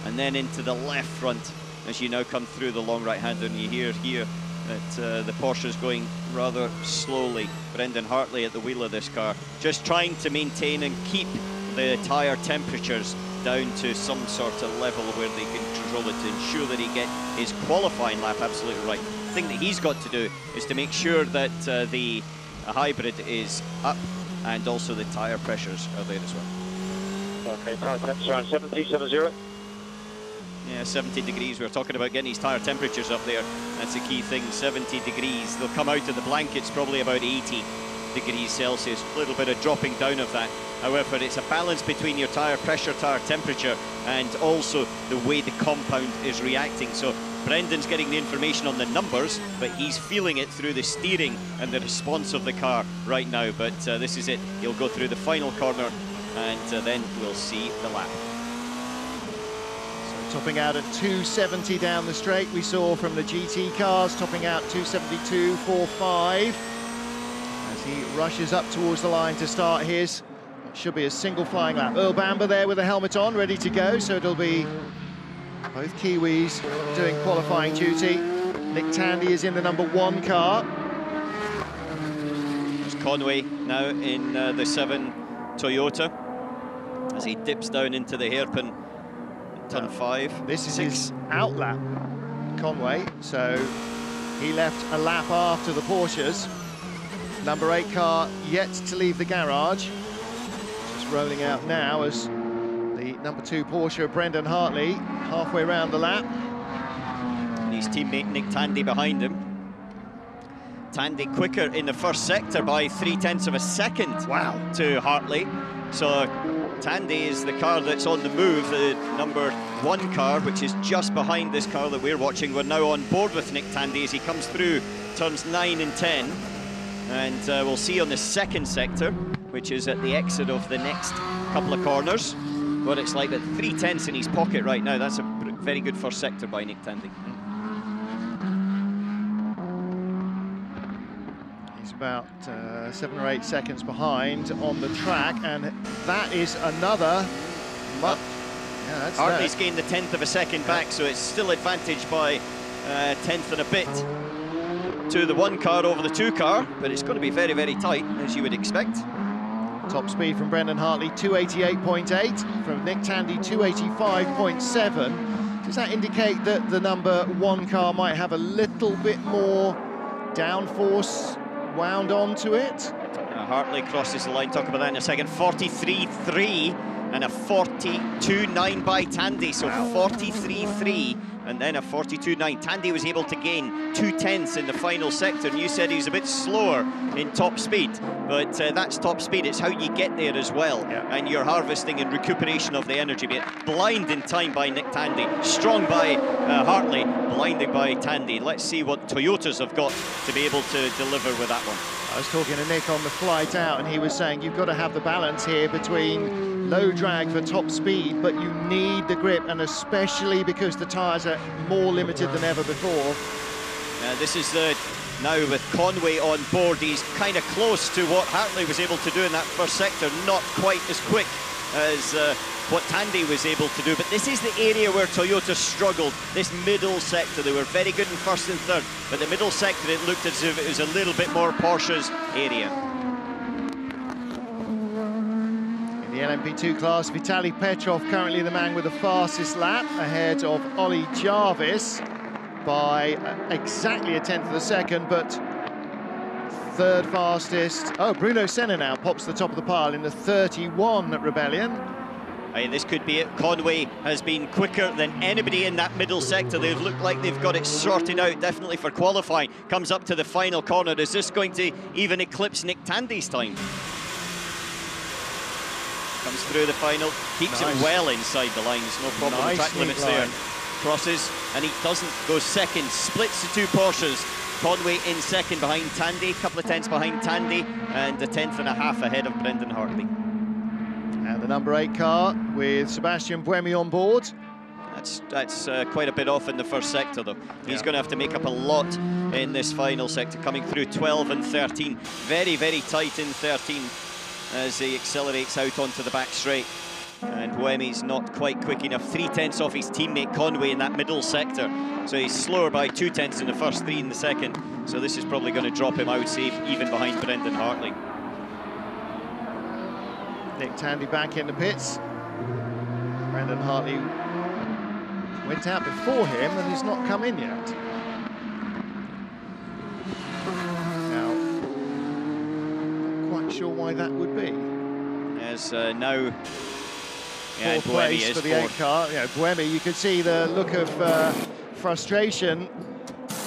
And then into the left front as you now come through the long right hander and you hear here that uh, the Porsche is going rather slowly. Brendan Hartley at the wheel of this car, just trying to maintain and keep the tyre temperatures down to some sort of level where they can control it to ensure that he get his qualifying lap absolutely right. The thing that he's got to do is to make sure that uh, the hybrid is up and also the tyre pressures are there as well. Okay, tyre temps around 70, 70. Yeah, 70 degrees. We're talking about getting his tyre temperatures up there. That's the key thing, 70 degrees. They'll come out of the blankets probably about 80 degrees Celsius. A little bit of dropping down of that. However, it's a balance between your tyre pressure, tyre temperature, and also the way the compound is reacting. So Brendan's getting the information on the numbers, but he's feeling it through the steering and the response of the car right now. But uh, this is it. He'll go through the final corner, and uh, then we'll see the lap. So topping out at 270 down the straight, we saw from the GT cars, topping out 272.45 as he rushes up towards the line to start his. It should be a single flying lap. Earl Bamber there with a helmet on, ready to go, so it'll be both Kiwis doing qualifying duty. Nick Tandy is in the number one car. It's Conway now in uh, the 7 Toyota as he dips down into the hairpin turn 5. This is Six. his out lap, Conway. So he left a lap after the Porsches. Number eight car yet to leave the garage. Just rolling out now as the number two Porsche, Brendan Hartley, halfway around the lap. And his teammate Nick Tandy behind him. Tandy quicker in the first sector by three tenths of a second Wow. to Hartley. So Tandy is the car that's on the move, the number one car, which is just behind this car that we're watching. We're now on board with Nick Tandy as he comes through turns nine and 10. And uh, we'll see on the second sector, which is at the exit of the next couple of corners, what it's like. But three tenths in his pocket right now. That's a very good first sector by Nick Tandy. He's about uh, seven or eight seconds behind on the track, and that is another. Mu- yeah, that's Hartley's gained the tenth of a second back, so it's still advantage by uh, tenth and a bit to the one car over the two car, but it's going to be very, very tight, as you would expect. Top speed from Brendan Hartley, 288.8. From Nick Tandy, 285.7. Does that indicate that the number one car might have a little bit more downforce wound onto it? Uh, Hartley crosses the line, talk about that in a second. 43.3 and a 42.9 by Tandy, so 43.3 and then a 42.9. Tandy was able to gain two tenths in the final sector, and you said he was a bit slower in top speed, but uh, that's top speed. It's how you get there as well, Yeah. and you're harvesting and recuperation of the energy. But blind in time by Nick Tandy, strong by uh, Hartley, blinded by Tandy. Let's see what Toyotas have got to be able to deliver with that one. I was talking to Nick on the flight out, and he was saying you've got to have the balance here between low drag for top speed, but you need the grip, and especially because the tyres are more limited than ever before. This is the now with Conway on board. He's kind of close to what Hartley was able to do in that first sector. Not quite as quick as uh, what Tandy was able to do. But this is the area where Toyota struggled, this middle sector. They were very good in first and third, but the middle sector, it looked as if it was a little bit more Porsche's area. In the LMP2 class, Vitaly Petrov currently the man with the fastest lap ahead of Ollie Jarvis by uh, exactly a tenth of a second, but third fastest. Oh, Bruno Senna now pops the top of the pile in the 31 at Rebellion. Hey, this could be it. Conway has been quicker than anybody in that middle sector. They've looked like they've got it sorted out, definitely for qualifying. Comes up to the final corner. Is this going to even eclipse Nick Tandy's time? Comes through the final, keeps Nice. it well inside the lines, no problem. Nice Track limits line. there. Crosses, and he doesn't go second. Splits the two Porsches. Conway in second behind Tandy, a couple of tenths behind Tandy, and a tenth and a half ahead of Brendan Hartley. And the number eight car with Sebastian Buemi on board. That's that's uh, quite a bit off in the first sector, though. He's Yeah. going to have to make up a lot in this final sector, coming through 12 and 13. Very, very tight in 13 as he accelerates out onto the back straight. And Buemi's not quite quick enough. Three tenths off his teammate Conway in that middle sector. So he's slower by two tenths in the first, three in the second. So this is probably going to drop him, I would say, even behind Brendan Hartley. Nick Tandy back in the pits. Brendan Hartley went out before him and he's not come in yet. Now, not quite sure why that would be. There's uh, now, yeah, Fourth place is for the eight fourth. car. You know, Buemi, you could see the look of uh, frustration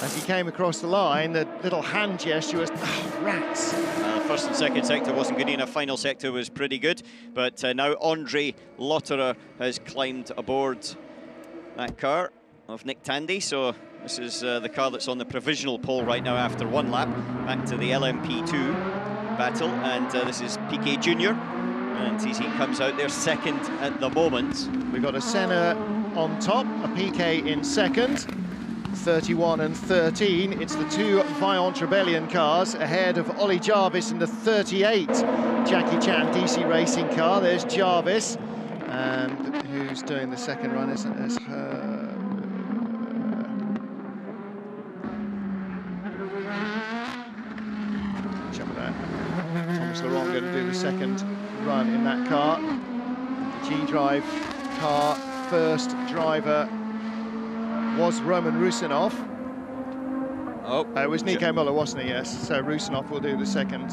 as he came across the line. The little hand gesture was, "Ah, rats. Uh, first and second sector wasn't good enough. Final sector was pretty good. But uh, now Andre Lotterer has climbed aboard that car of Nick Tandy. So this is uh, the car that's on the provisional pole right now after one lap. Back to the LMP2 battle. And uh, this is Piquet Junior. And he comes out there second at the moment. We've got a Senna on top, a Piquet in second. 31 and 13. It's the two Vaillante Rebellion cars ahead of Ollie Jarvis in the 38 Jackie Chan DC Racing car. There's Jarvis. And who's doing the second run? Is it's her. Check that. Going to do the second run in that car. G-Drive car first driver was Roman Rusinov. Oh, Uh, it was Nico Muller, wasn't it? Yes. So Rusinov will do the second.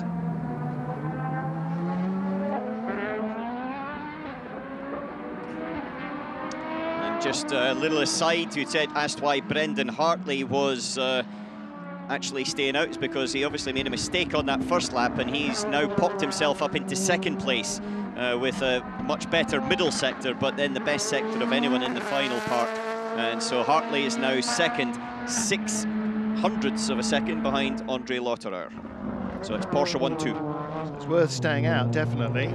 And just a little aside, you said asked why Brendan Hartley was uh, actually staying out. is because he obviously made a mistake on that first lap, and he's now popped himself up into second place uh, with a much better middle sector, but then the best sector of anyone in the final part. And so Hartley is now second, six hundredths of a second behind Andre Lotterer. So it's Porsche 1-2. It's worth staying out, definitely.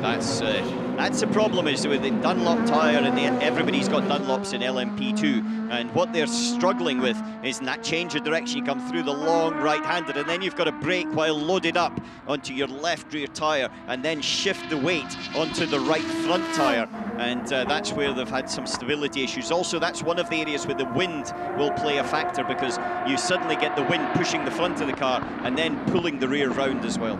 That's uh, that's the problem is with the Dunlop tyre and the, everybody's got Dunlops in LMP2 and what they're struggling with is that change of direction you come through the long right-handed and then you've got to brake while loaded up onto your left rear tyre and then shift the weight onto the right front tyre and uh, that's where they've had some stability issues. Also that's one of the areas where the wind will play a factor because you suddenly get the wind pushing the front of the car and then pulling the rear round as well.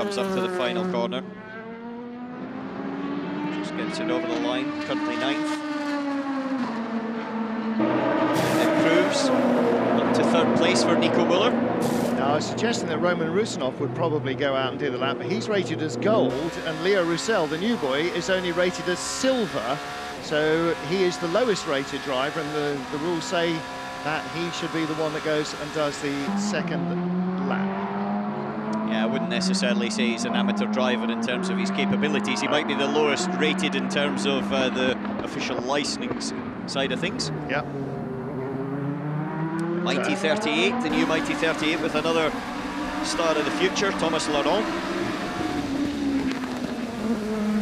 Comes up to the final corner. Just gets it over the line, currently ninth. Improves up to third place for Nico Muller. Now, I was suggesting that Roman Rusinov would probably go out and do the lap, but he's rated as gold, and Leo Roussel, the new boy, is only rated as silver. So he is the lowest rated driver, and the, the rules say that he should be the one that goes and does the second wouldn't necessarily say he's an amateur driver in terms of his capabilities. He might be the lowest rated in terms of uh, the official licensing side of things. Yep. Mighty 38, the new Mighty 38 with another star of the future, Thomas Laurent.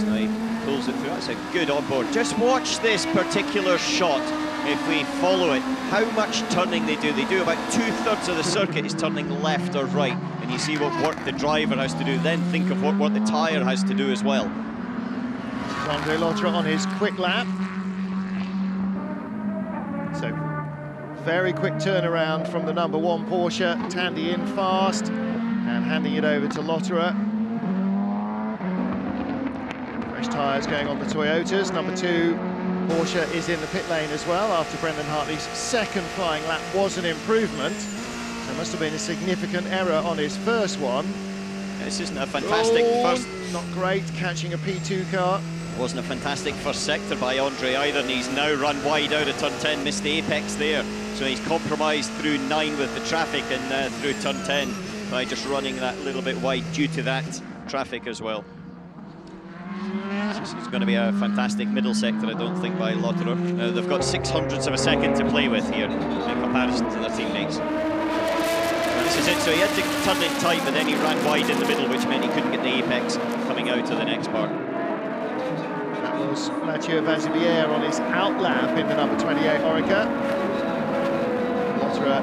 So he pulls it through. That's a good onboard. Just watch this particular shot if we follow it, how much turning they do. They do about two-thirds of the circuit is turning left or right, and you see what work the driver has to do. Then think of what, what the tyre has to do as well. Andre Lotterer on his quick lap. So, very quick turnaround from the number one Porsche. Tandy in fast and handing it over to Lotterer. Fresh tyres going on the Toyotas. Number two Porsche is in the pit lane as well after Brendan Hartley's second flying lap was an improvement. Must have been a significant error on his first one. This isn't a fantastic Oh, first Not great, catching a P2 car. Wasn't a fantastic first sector by Andre either, and he's now run wide out of turn 10, missed the apex there. So he's compromised through 9 with the traffic and uh, through turn 10 by just running that little bit wide due to that traffic as well. This is going to be a fantastic middle sector, I don't think, by Lotterer. Uh, they've got six hundredths of a second to play with here in comparison to their teammates. It, so he had to turn it tight, but then he ran wide in the middle, which meant he couldn't get the apex coming out of the next part. That was Mathieu Vaxivière on his out lap in the number 28 Oreca. Lotterer,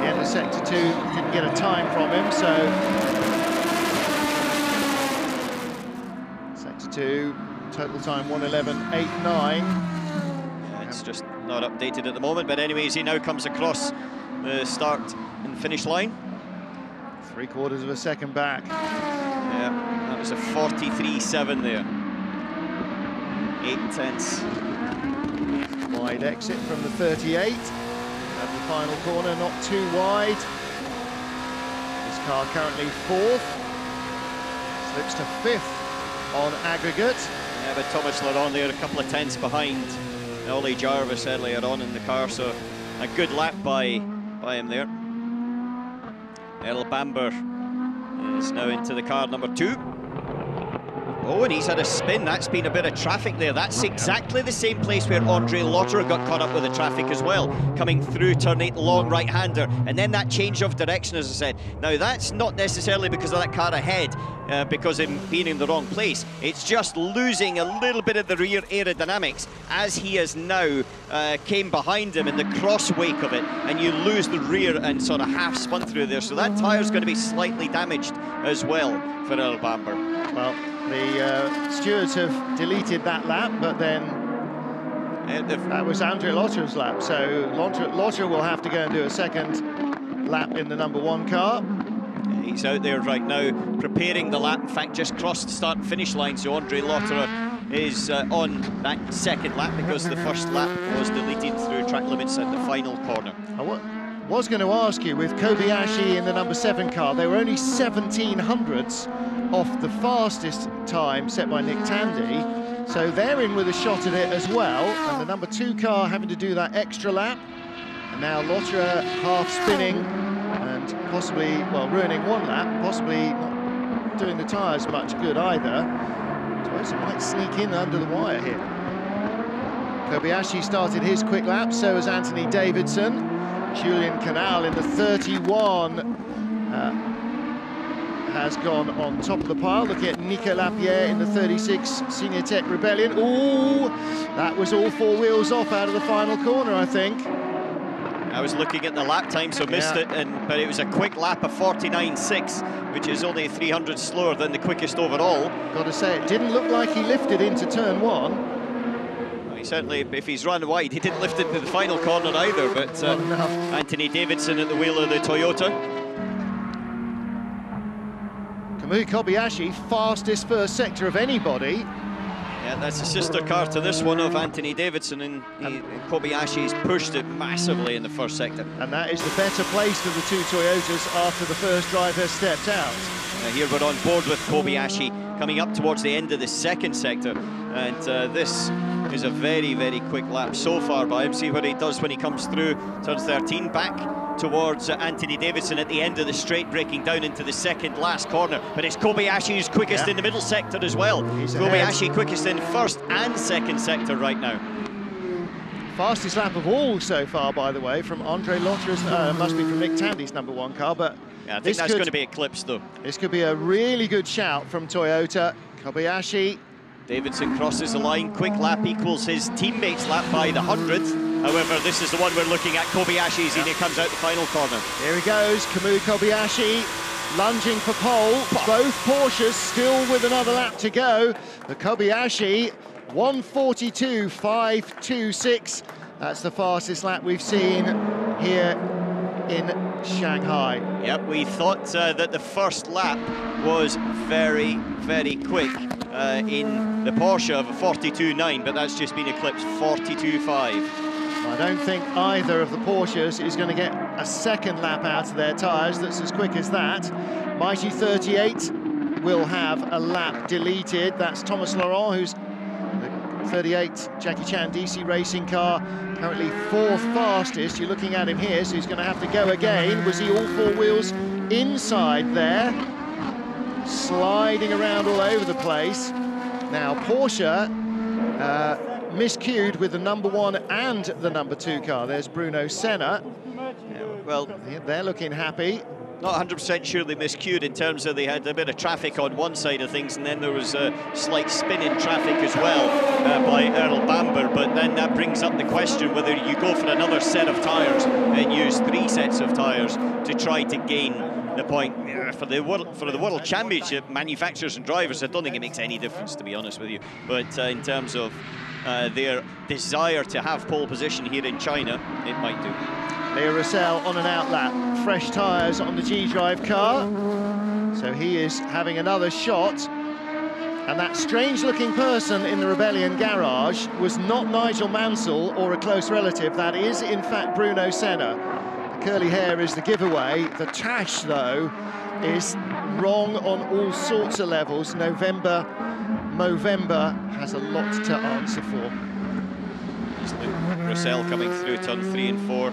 the end of sector two, couldn't get a time from him, so... Sector two, total time 111.89. Yeah, It's just not updated at the moment, but anyways, he now comes across the start and finish line. Three quarters of a second back. Yeah, that was a 43.7 there. Eight tenths. Wide exit from the 38. At the final corner, not too wide. This car currently fourth. Slips to fifth on aggregate. Yeah, but Thomas Laurent there a couple of tenths behind Ollie Jarvis earlier on in the car, so a good lap by by him there. Earl Bamber is now into the car number two. Oh, and he's had a spin. That's been a bit of traffic there. That's exactly the same place where Andre Lotterer got caught up with the traffic as well, coming through turn eight, long right-hander, and then that change of direction, as I said. Now, that's not necessarily because of that car ahead, uh, because of him being in the wrong place. It's just losing a little bit of the rear aerodynamics as he has now uh, came behind him in the cross wake of it, and you lose the rear and sort of half spun through there. So that tyre's going to be slightly damaged as well for Earl Bamber. Well, the uh, stewards have deleted that lap, but then the- that was Andre Lotterer's lap. So Lotter, Lotterer will have to go and do a second lap in the number one car. He's out there right now preparing the lap. In fact, just crossed the start and finish line. So Andre Lotterer is uh, on that second lap because the first lap was deleted through track limits at the final corner. Was going to ask you, with Kobayashi in the number seven car, they were only 17 hundredths off the fastest time set by Nick Tandy. So they're in with a shot at it as well. And the number two car having to do that extra lap. And now Lotterer half spinning and possibly, well, ruining one lap, possibly not doing the tyres much good either. It might sneak in under the wire here. Kobayashi started his quick lap, so has Anthony Davidson. Julien Canal in the 31 uh, has gone on top of the pile. Looking at Nico Lapierre in the 36 Signatech Rebellion. Ooh, that was all four wheels off out of the final corner, I think. I was looking at the lap time, so missed Yeah. it, and but it was a quick lap of 49.6, which is only 300 slower than the quickest overall. Got to say, it didn't look like he lifted into turn one. He certainly, if he's run wide, he didn't lift into the final corner either. But uh, Anthony Davidson at the wheel of the Toyota. Kamui Kobayashi, fastest first sector of anybody. Yeah, that's a sister car to this one of Anthony Davidson, and he, Kobayashi's pushed it massively in the first sector. And that is the better place for the two Toyotas after the first driver stepped out. Uh, here we're on board with Kobayashi coming up towards the end of the second sector, and uh, this is a very, very quick lap so far by him. See what he does when he comes through turn 13, back towards uh, Anthony Davidson at the end of the straight, breaking down into the second last corner. But it's Kobayashi who's quickest Yeah. in the middle sector as well. He's ahead. Kobayashi quickest in first and second sector right now. Fastest lap of all so far, by the way, from Andre Lotterer's, uh, must be from Nick Tandy's number one car, but Yeah, I think this, that's could, going to be eclipsed though. this could be a really good shout from Toyota. Kobayashi, Davidson crosses the line, quick lap equals his teammate's lap by the hundredth. However, this is the one we're looking at. Kobayashi as he comes out the final corner. Here he goes, Kamui Kobayashi lunging for pole. Both Porsches still with another lap to go. The Kobayashi 142.526. That's the fastest lap we've seen here in Shanghai. Yep, we thought uh, that the first lap was very, very quick uh, in the Porsche of a 42.9, but that's just been eclipsed 42.5. I don't think either of the Porsches is going to get a second lap out of their tyres that's as quick as that. Mighty 38 will have a lap deleted. That's Thomas Laurent, who's 38 Jackie Chan DC racing car, currently fourth fastest. You're looking at him here, so he's going to have to go again. Was he all four wheels inside there? Sliding around all over the place. Now, Porsche uh, miscued with the number one and the number two car. There's Bruno Senna. Yeah, well, they're looking happy. Not 100% sure they miscued in terms of they had a bit of traffic on one side of things and then there was a slight spin in traffic as well uh, by Earl Bamber. But then that brings up the question whether you go for another set of tyres and use three sets of tyres to try to gain the point. For the world for the world championship manufacturers and drivers I don't think it makes any difference to be honest with you. But uh, in terms of uh, their desire to have pole position here in China it might do. Leo Roussel on an out lap fresh tyres on the G-Drive car so he is having another shot and that strange looking person in the Rebellion garage was not Nigel Mansell or a close relative that is in fact Bruno Senna The curly hair is the giveaway. The tash, though, is wrong on all sorts of levels. November, Movember has a lot to answer for. Roussel coming through turn three and four.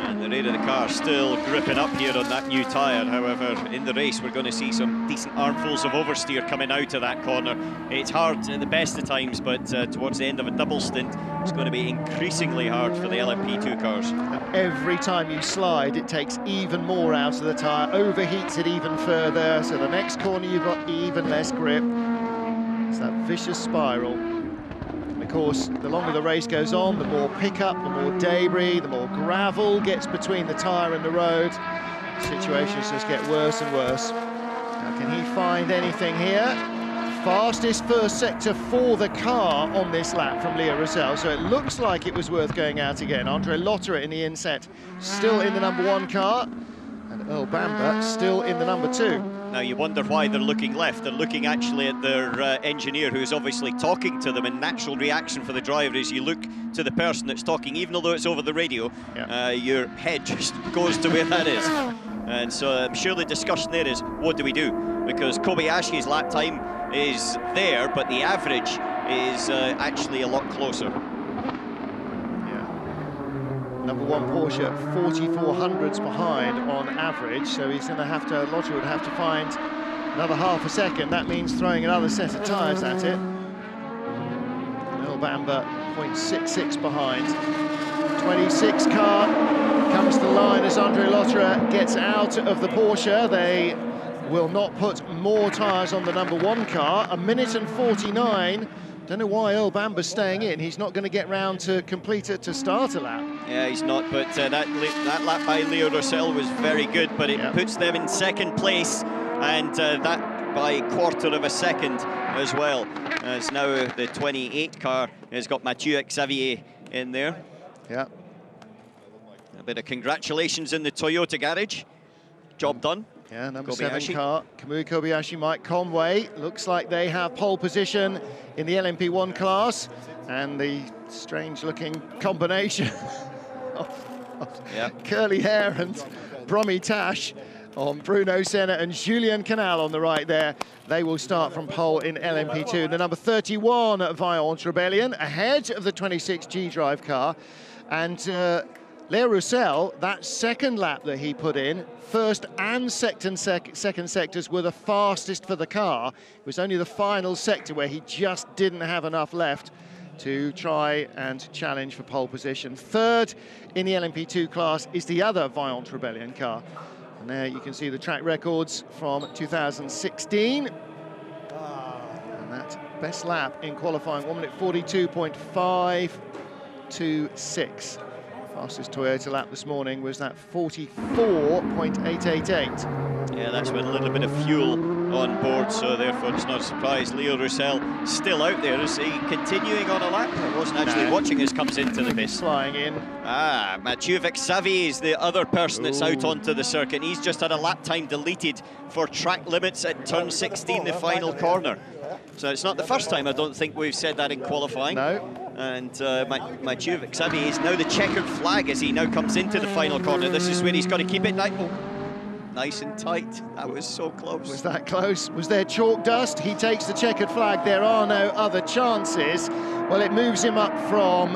And the rear of the car still gripping up here on that new tyre. However, in the race, we're going to see some decent armfuls of oversteer coming out of that corner. It's hard at the best of times, but uh, towards the end of a double stint, it's going to be increasingly hard for the LMP2 cars. Every time you slide, it takes even more out of the tyre, overheats it even further, so the next corner you've got even less grip. It's that vicious spiral. Of course, the longer the race goes on, the more pickup, the more debris, the more gravel gets between the tyre and the road. Situations just get worse and worse. Now, can he find anything here? fastest first sector for the car on this lap from Leo Roussel, so it looks like it was worth going out again. Andre Lotterer in the inset, still in the number one car, and Earl Bamber still in the number two. Now you wonder why they're looking left. They're looking actually at their uh, engineer who's obviously talking to them and natural reaction for the driver is you look to the person that's talking, even although it's over the radio, yeah. uh, your head just goes to where that is. And so I'm sure the discussion there is, what do we do? Because Kobayashi's lap time is there, but the average is uh, actually a lot closer. Number one Porsche, 44 hundredths behind on average, so he's going to have to, Lotte would have to find another half a second. That means throwing another set of tyres at it. Earl Bamber, 0.66 behind. 26 car comes to the line as Andre Lotterer gets out of the Porsche. They will not put more tyres on the number one car. A minute and 49. Don't know why Earl Bamber's staying in. He's not going to get round to complete it to start a lap. Yeah, he's not, but uh, that, that lap by Leo Roussel was very good, but it puts them in second place, and uh, that by a quarter of a second as well. As now the 28 car has got Mathieu Vaxivière in there. Yeah. A bit of congratulations in the Toyota garage. Job done. Yeah, number Kobayashi. seven car, Kamui Kobayashi, Mike Conway. Looks like they have pole position in the LMP1 class. And the strange-looking combination of, of yeah. curly hair and Brummy Tash on Bruno Senna and Julien Canal on the right there. They will start from pole in LMP2. The number 31 Vaillante Rebellion ahead of the 26 G-Drive car. And uh, Leo Roussel, that second lap that he put in, first and second, sec second sectors were the fastest for the car. It was only the final sector where he just didn't have enough left to try and challenge for pole position. Third in the LMP2 class is the other Vaillante Rebellion car. And there you can see the track records from 2016. And that best lap in qualifying, 1 minute 42.5. 1.26. Fastest Toyota lap this morning was that 44.888. Yeah, that's with a little bit of fuel on board, so therefore it's not a surprise. Leo Roussel still out there. Is he continuing on a lap? I wasn't actually No. watching as comes into the pit. Flying in. Ah, Mathieu Vaxivière is the other person that's out onto the circuit. He's just had a lap time deleted for track limits at turn 16, the final corner. So it's not the first time, I don't think we've said that in qualifying. No. And uh, Ma- Mathieu Vaxivière is now the checkered flag as he now comes into the final corner. This is where he's got to keep it nice, oh, nice and tight. That was so close. Was that close? Was there chalk dust? He takes the checkered flag. There are no other chances. Well, it moves him up from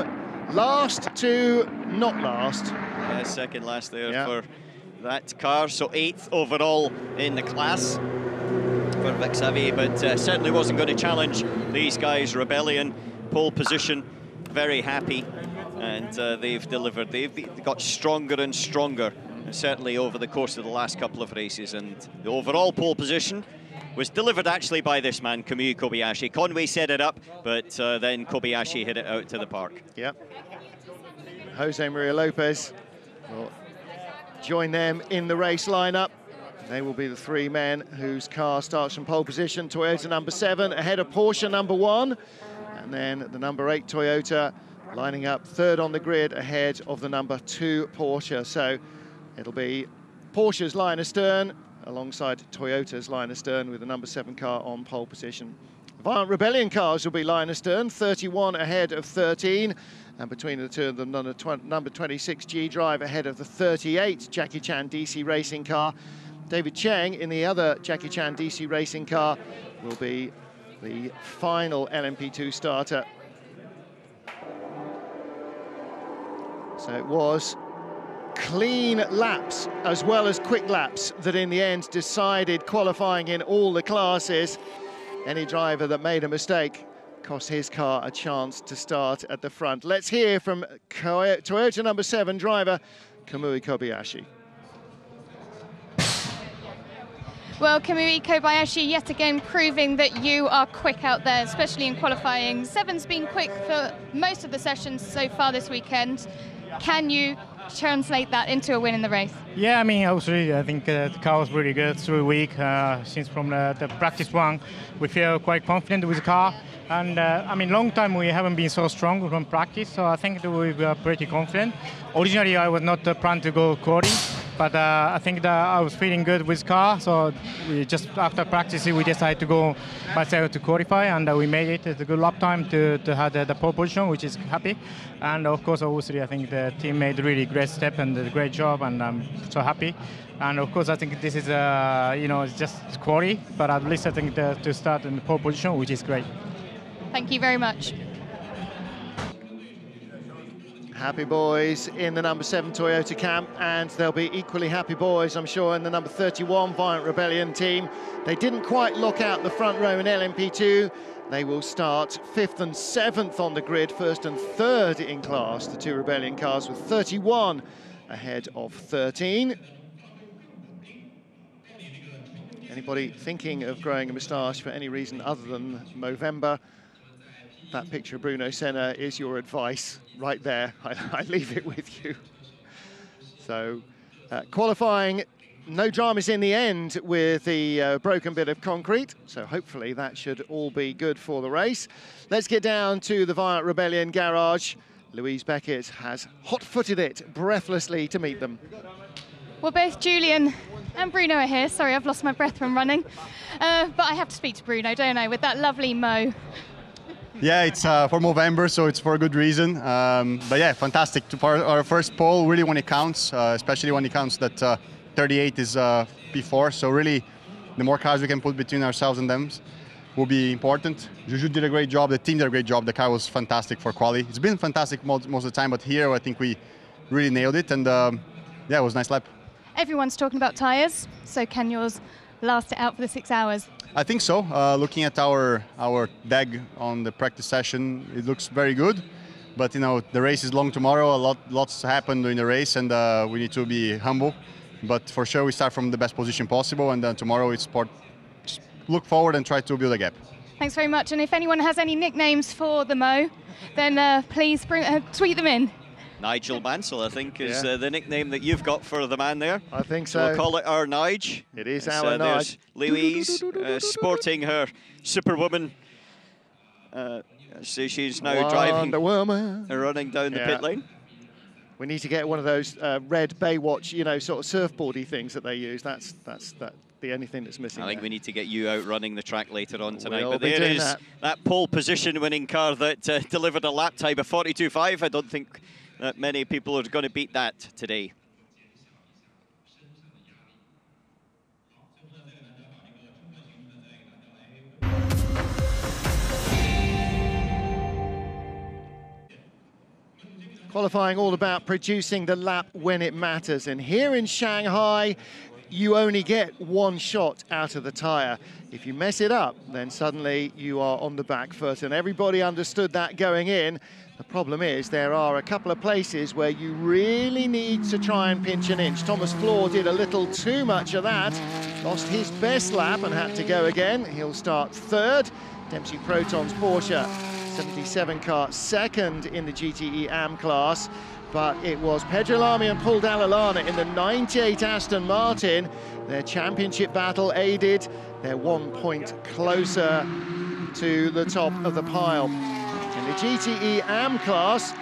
last to not last. Yeah, second last there Yeah. for that car. So eighth overall in the class for Vaxivière, but uh, certainly wasn't going to challenge these guys. Rebellion, pole position, very happy, and uh, they've delivered. They've got stronger and stronger, certainly over the course of the last couple of races. And the overall pole position was delivered actually by this man, Kamui Kobayashi. Conway set it up, but uh, then Kobayashi hit it out to the park. Yep. Jose Maria Lopez will join them in the race lineup. They will be the three men whose car starts from pole position. Toyota number seven ahead of Porsche number one. And then the number eight Toyota lining up third on the grid ahead of the number two Porsche. So it'll be Porsche's line astern alongside Toyota's line astern with the number seven car on pole position. Vaillante Rebellion cars will be line astern, 31 ahead of 13. And between the two of them, number number 26 G Drive ahead of the 38 Jackie Chan DC racing car. David Cheng in the other Jackie Chan DC racing car will be the final LMP2 starter. So it was clean laps as well as quick laps that in the end decided qualifying in all the classes. Any driver that made a mistake cost his car a chance to start at the front. Let's hear from Toyota number seven driver Kamui Kobayashi. Well, Kamui Kobayashi yet again proving that you are quick out there, especially in qualifying. Seven's been quick for most of the sessions so far this weekend. Can you translate that into a win in the race? Yeah, I mean, obviously, I think uh, the car was really good through the week. Uh, since from the, the practice one, we feel quite confident with the car. And uh, I mean, long time we haven't been so strong from practice, so I think that we were pretty confident. Originally, I was not uh, planning to go quali, but uh, I think that I was feeling good with car, so we just after practice we decided to go myself to qualify, and uh, we made it. It's a good lap time to, to have the, the pole position, which is happy. And of course, obviously, I think the team made really great step and a great job, and I'm so happy. And of course, I think this is uh, you know just quali, but at least I think the, to start in the pole position, which is great. Thank you very much. Happy boys in the number seven Toyota camp, and they'll be equally happy boys, I'm sure, in the number 31 Vaillante Rebellion team. They didn't quite lock out the front row in LMP2. They will start fifth and seventh on the grid, first and third in class. The two Rebellion cars with 31 ahead of 13. Anybody thinking of growing a moustache for any reason other than Movember? That picture of Bruno Senna is your advice right there. I, I leave it with you. So, uh, qualifying, no dramas in the end with the uh, broken bit of concrete. So hopefully that should all be good for the race. Let's get down to the Vaillante Rebellion garage. Louise Beckett has hot-footed it breathlessly to meet them. Well, both Julien and Bruno are here. Sorry, I've lost my breath from running. Uh, but I have to speak to Bruno, don't I, with that lovely mo. Yeah, it's uh, for November, so it's for a good reason. Um, but yeah, fantastic. To our, first pole, really when it counts, uh, especially when it counts that uh, 38 is uh, P4. So really, the more cars we can put between ourselves and them will be important. Juju did a great job. The team did a great job. The car was fantastic for quali. It's been fantastic most, most of the time, but here I think we really nailed it. And um, yeah, it was a nice lap. Everyone's talking about tyres, so can yours last it out for the six hours? I think so. Uh, looking at our our bag on the practice session, it looks very good. But you know, the race is long tomorrow. A lot lots happen during the race, and uh, we need to be humble. But for sure, we start from the best position possible, and then tomorrow it's. Just look forward and try to build a gap. Thanks very much. And if anyone has any nicknames for the Mo, then uh, please bring, uh, tweet them in. Nigel Mansell, I think, is Yeah. uh, the nickname that you've got for the man there. I think So we'll call it our Nige. It is It's, our uh, Nige. Louise uh, sporting her Superwoman. Uh, so she's now driving, Wonder Woman. uh, running down the pit lane. We need to get one of those uh, red Baywatch, you know, sort of surfboardy things that they use. That's that's that the only thing that's missing. I think there. we need to get you out running the track later on tonight. We'll but there is that. that. pole position winning car that uh, delivered a lap time of 42.5. I don't think that many people are going to beat that today. Qualifying all about producing the lap when it matters. And here in Shanghai, you only get one shot out of the tyre. If you mess it up, then suddenly you are on the back foot. And everybody understood that going in. The problem is there are a couple of places where you really need to try and pinch an inch. Thomas Flohr did a little too much of that. Lost his best lap and had to go again. He'll start third. Dempsey Proton's Porsche 77 car second in the GTE AM class, but it was Pedro Lamy and Paul Dalla Lana in the 98 Aston Martin. Their championship battle aided. They're one point closer to the top of the pile. In the GTE AM class,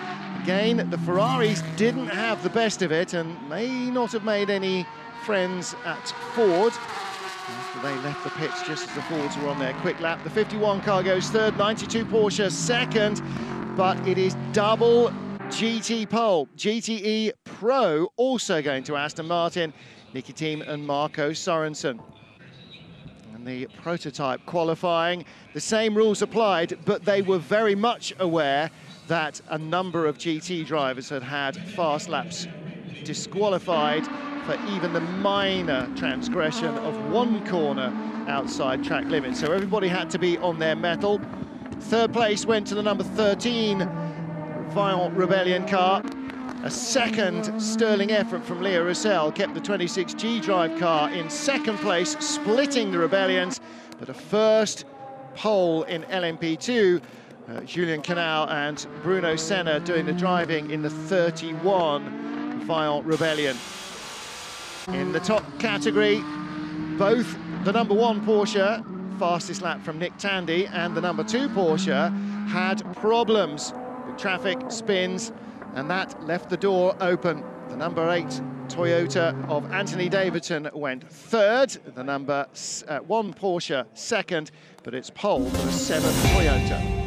again, the Ferraris didn't have the best of it and may not have made any friends at Ford after they left the pits just as the Fords were on their quick lap. The 51 car goes third, 92 Porsche second, but it is double GT pole. GTE Pro also going to Aston Martin, Nicki Thiim and Marco Sorensen. And the prototype qualifying, the same rules applied, but they were very much aware that a number of GT drivers had had fast laps disqualified for even the minor transgression of one corner outside track limits. So everybody had to be on their mettle. Third place went to the number 13 Vaillante Rebellion car. A second sterling effort from Léo Roussel kept the 26G drive car in second place, splitting the Rebellions. But a first pole in LMP2, uh, Julien Canal and Bruno Senna doing the driving in the 31 Vaillante Rebellion. In the top category, both the number one Porsche, fastest lap from Nick Tandy, and the number two Porsche had problems with traffic, spins, and that left the door open. The number eight Toyota of Anthony Davidson went third, the number uh, one Porsche second, but it's pole for the seventh Toyota.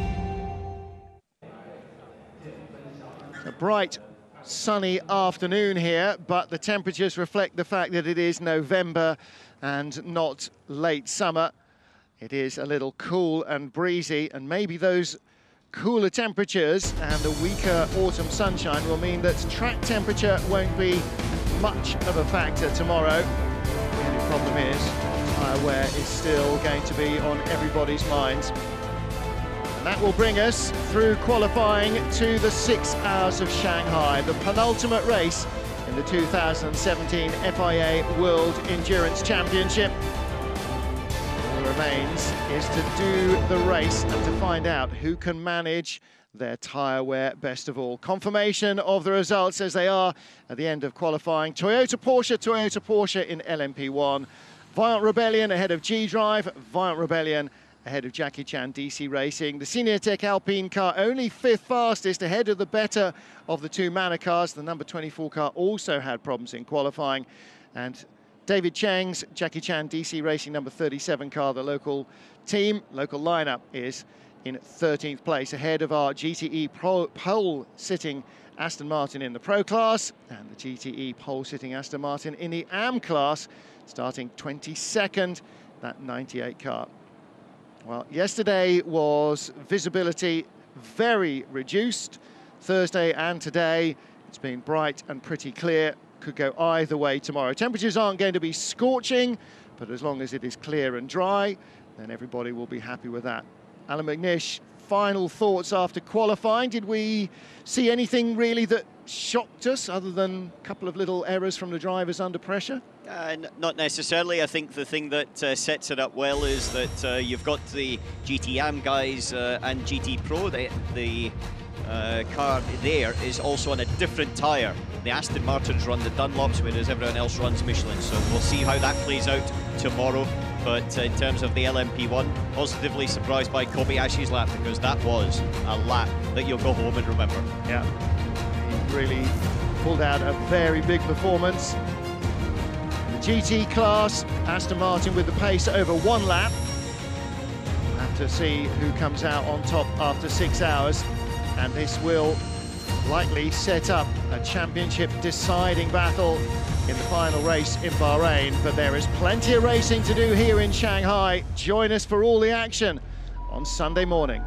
A bright, sunny afternoon here, but the temperatures reflect the fact that it is November and not late summer. It is a little cool and breezy, and maybe those cooler temperatures and the weaker autumn sunshine will mean that track temperature won't be much of a factor tomorrow. The only problem is tyre wear is still going to be on everybody's minds. And that will bring us through qualifying to the six hours of Shanghai, the penultimate race in the 2017 FIA World Endurance Championship. Remains is to do the race and to find out who can manage their tyre wear best of all. Confirmation of the results as they are at the end of qualifying. Toyota Porsche, Toyota Porsche in LMP1. Vaillante Rebellion ahead of G-Drive. Vaillante Rebellion ahead of Jackie Chan DC Racing. The Signatech Alpine car only fifth fastest ahead of the better of the two Manor cars. The number 24 car also had problems in qualifying. And David Cheng's Jackie Chan DC Racing number 37 car, the local team, local lineup is in 13th place ahead of our GTE pro, pole sitting Aston Martin in the Pro class and the GTE pole sitting Aston Martin in the AM class, starting 22nd, that 98 car. Well, yesterday was visibility very reduced. Thursday and today, it's been bright and pretty clear. Could go either way tomorrow. Temperatures aren't going to be scorching, but as long as it is clear and dry, then everybody will be happy with that. Allan McNish final thoughts after qualifying. Did we see anything really that shocked us other than a couple of little errors from the drivers under pressure? Uh, not necessarily. I think the thing that uh, sets it up well is that uh, you've got the GTM guys uh, and GT Pro. The, the uh, car there is also on a different tyre. The Aston Martins run the Dunlops, whereas everyone else runs Michelin. So we'll see how that plays out tomorrow. But uh, in terms of the LMP1, positively surprised by Kobayashi's lap because that was a lap that you'll go home and remember. Yeah, he really pulled out a very big performance. The GT class, Aston Martin with the pace over one lap. We'll have to see who comes out on top after six hours. And this will likely set up a championship deciding battle in the final race in Bahrain. But there is plenty of racing to do here in Shanghai. Join us for all the action on Sunday morning.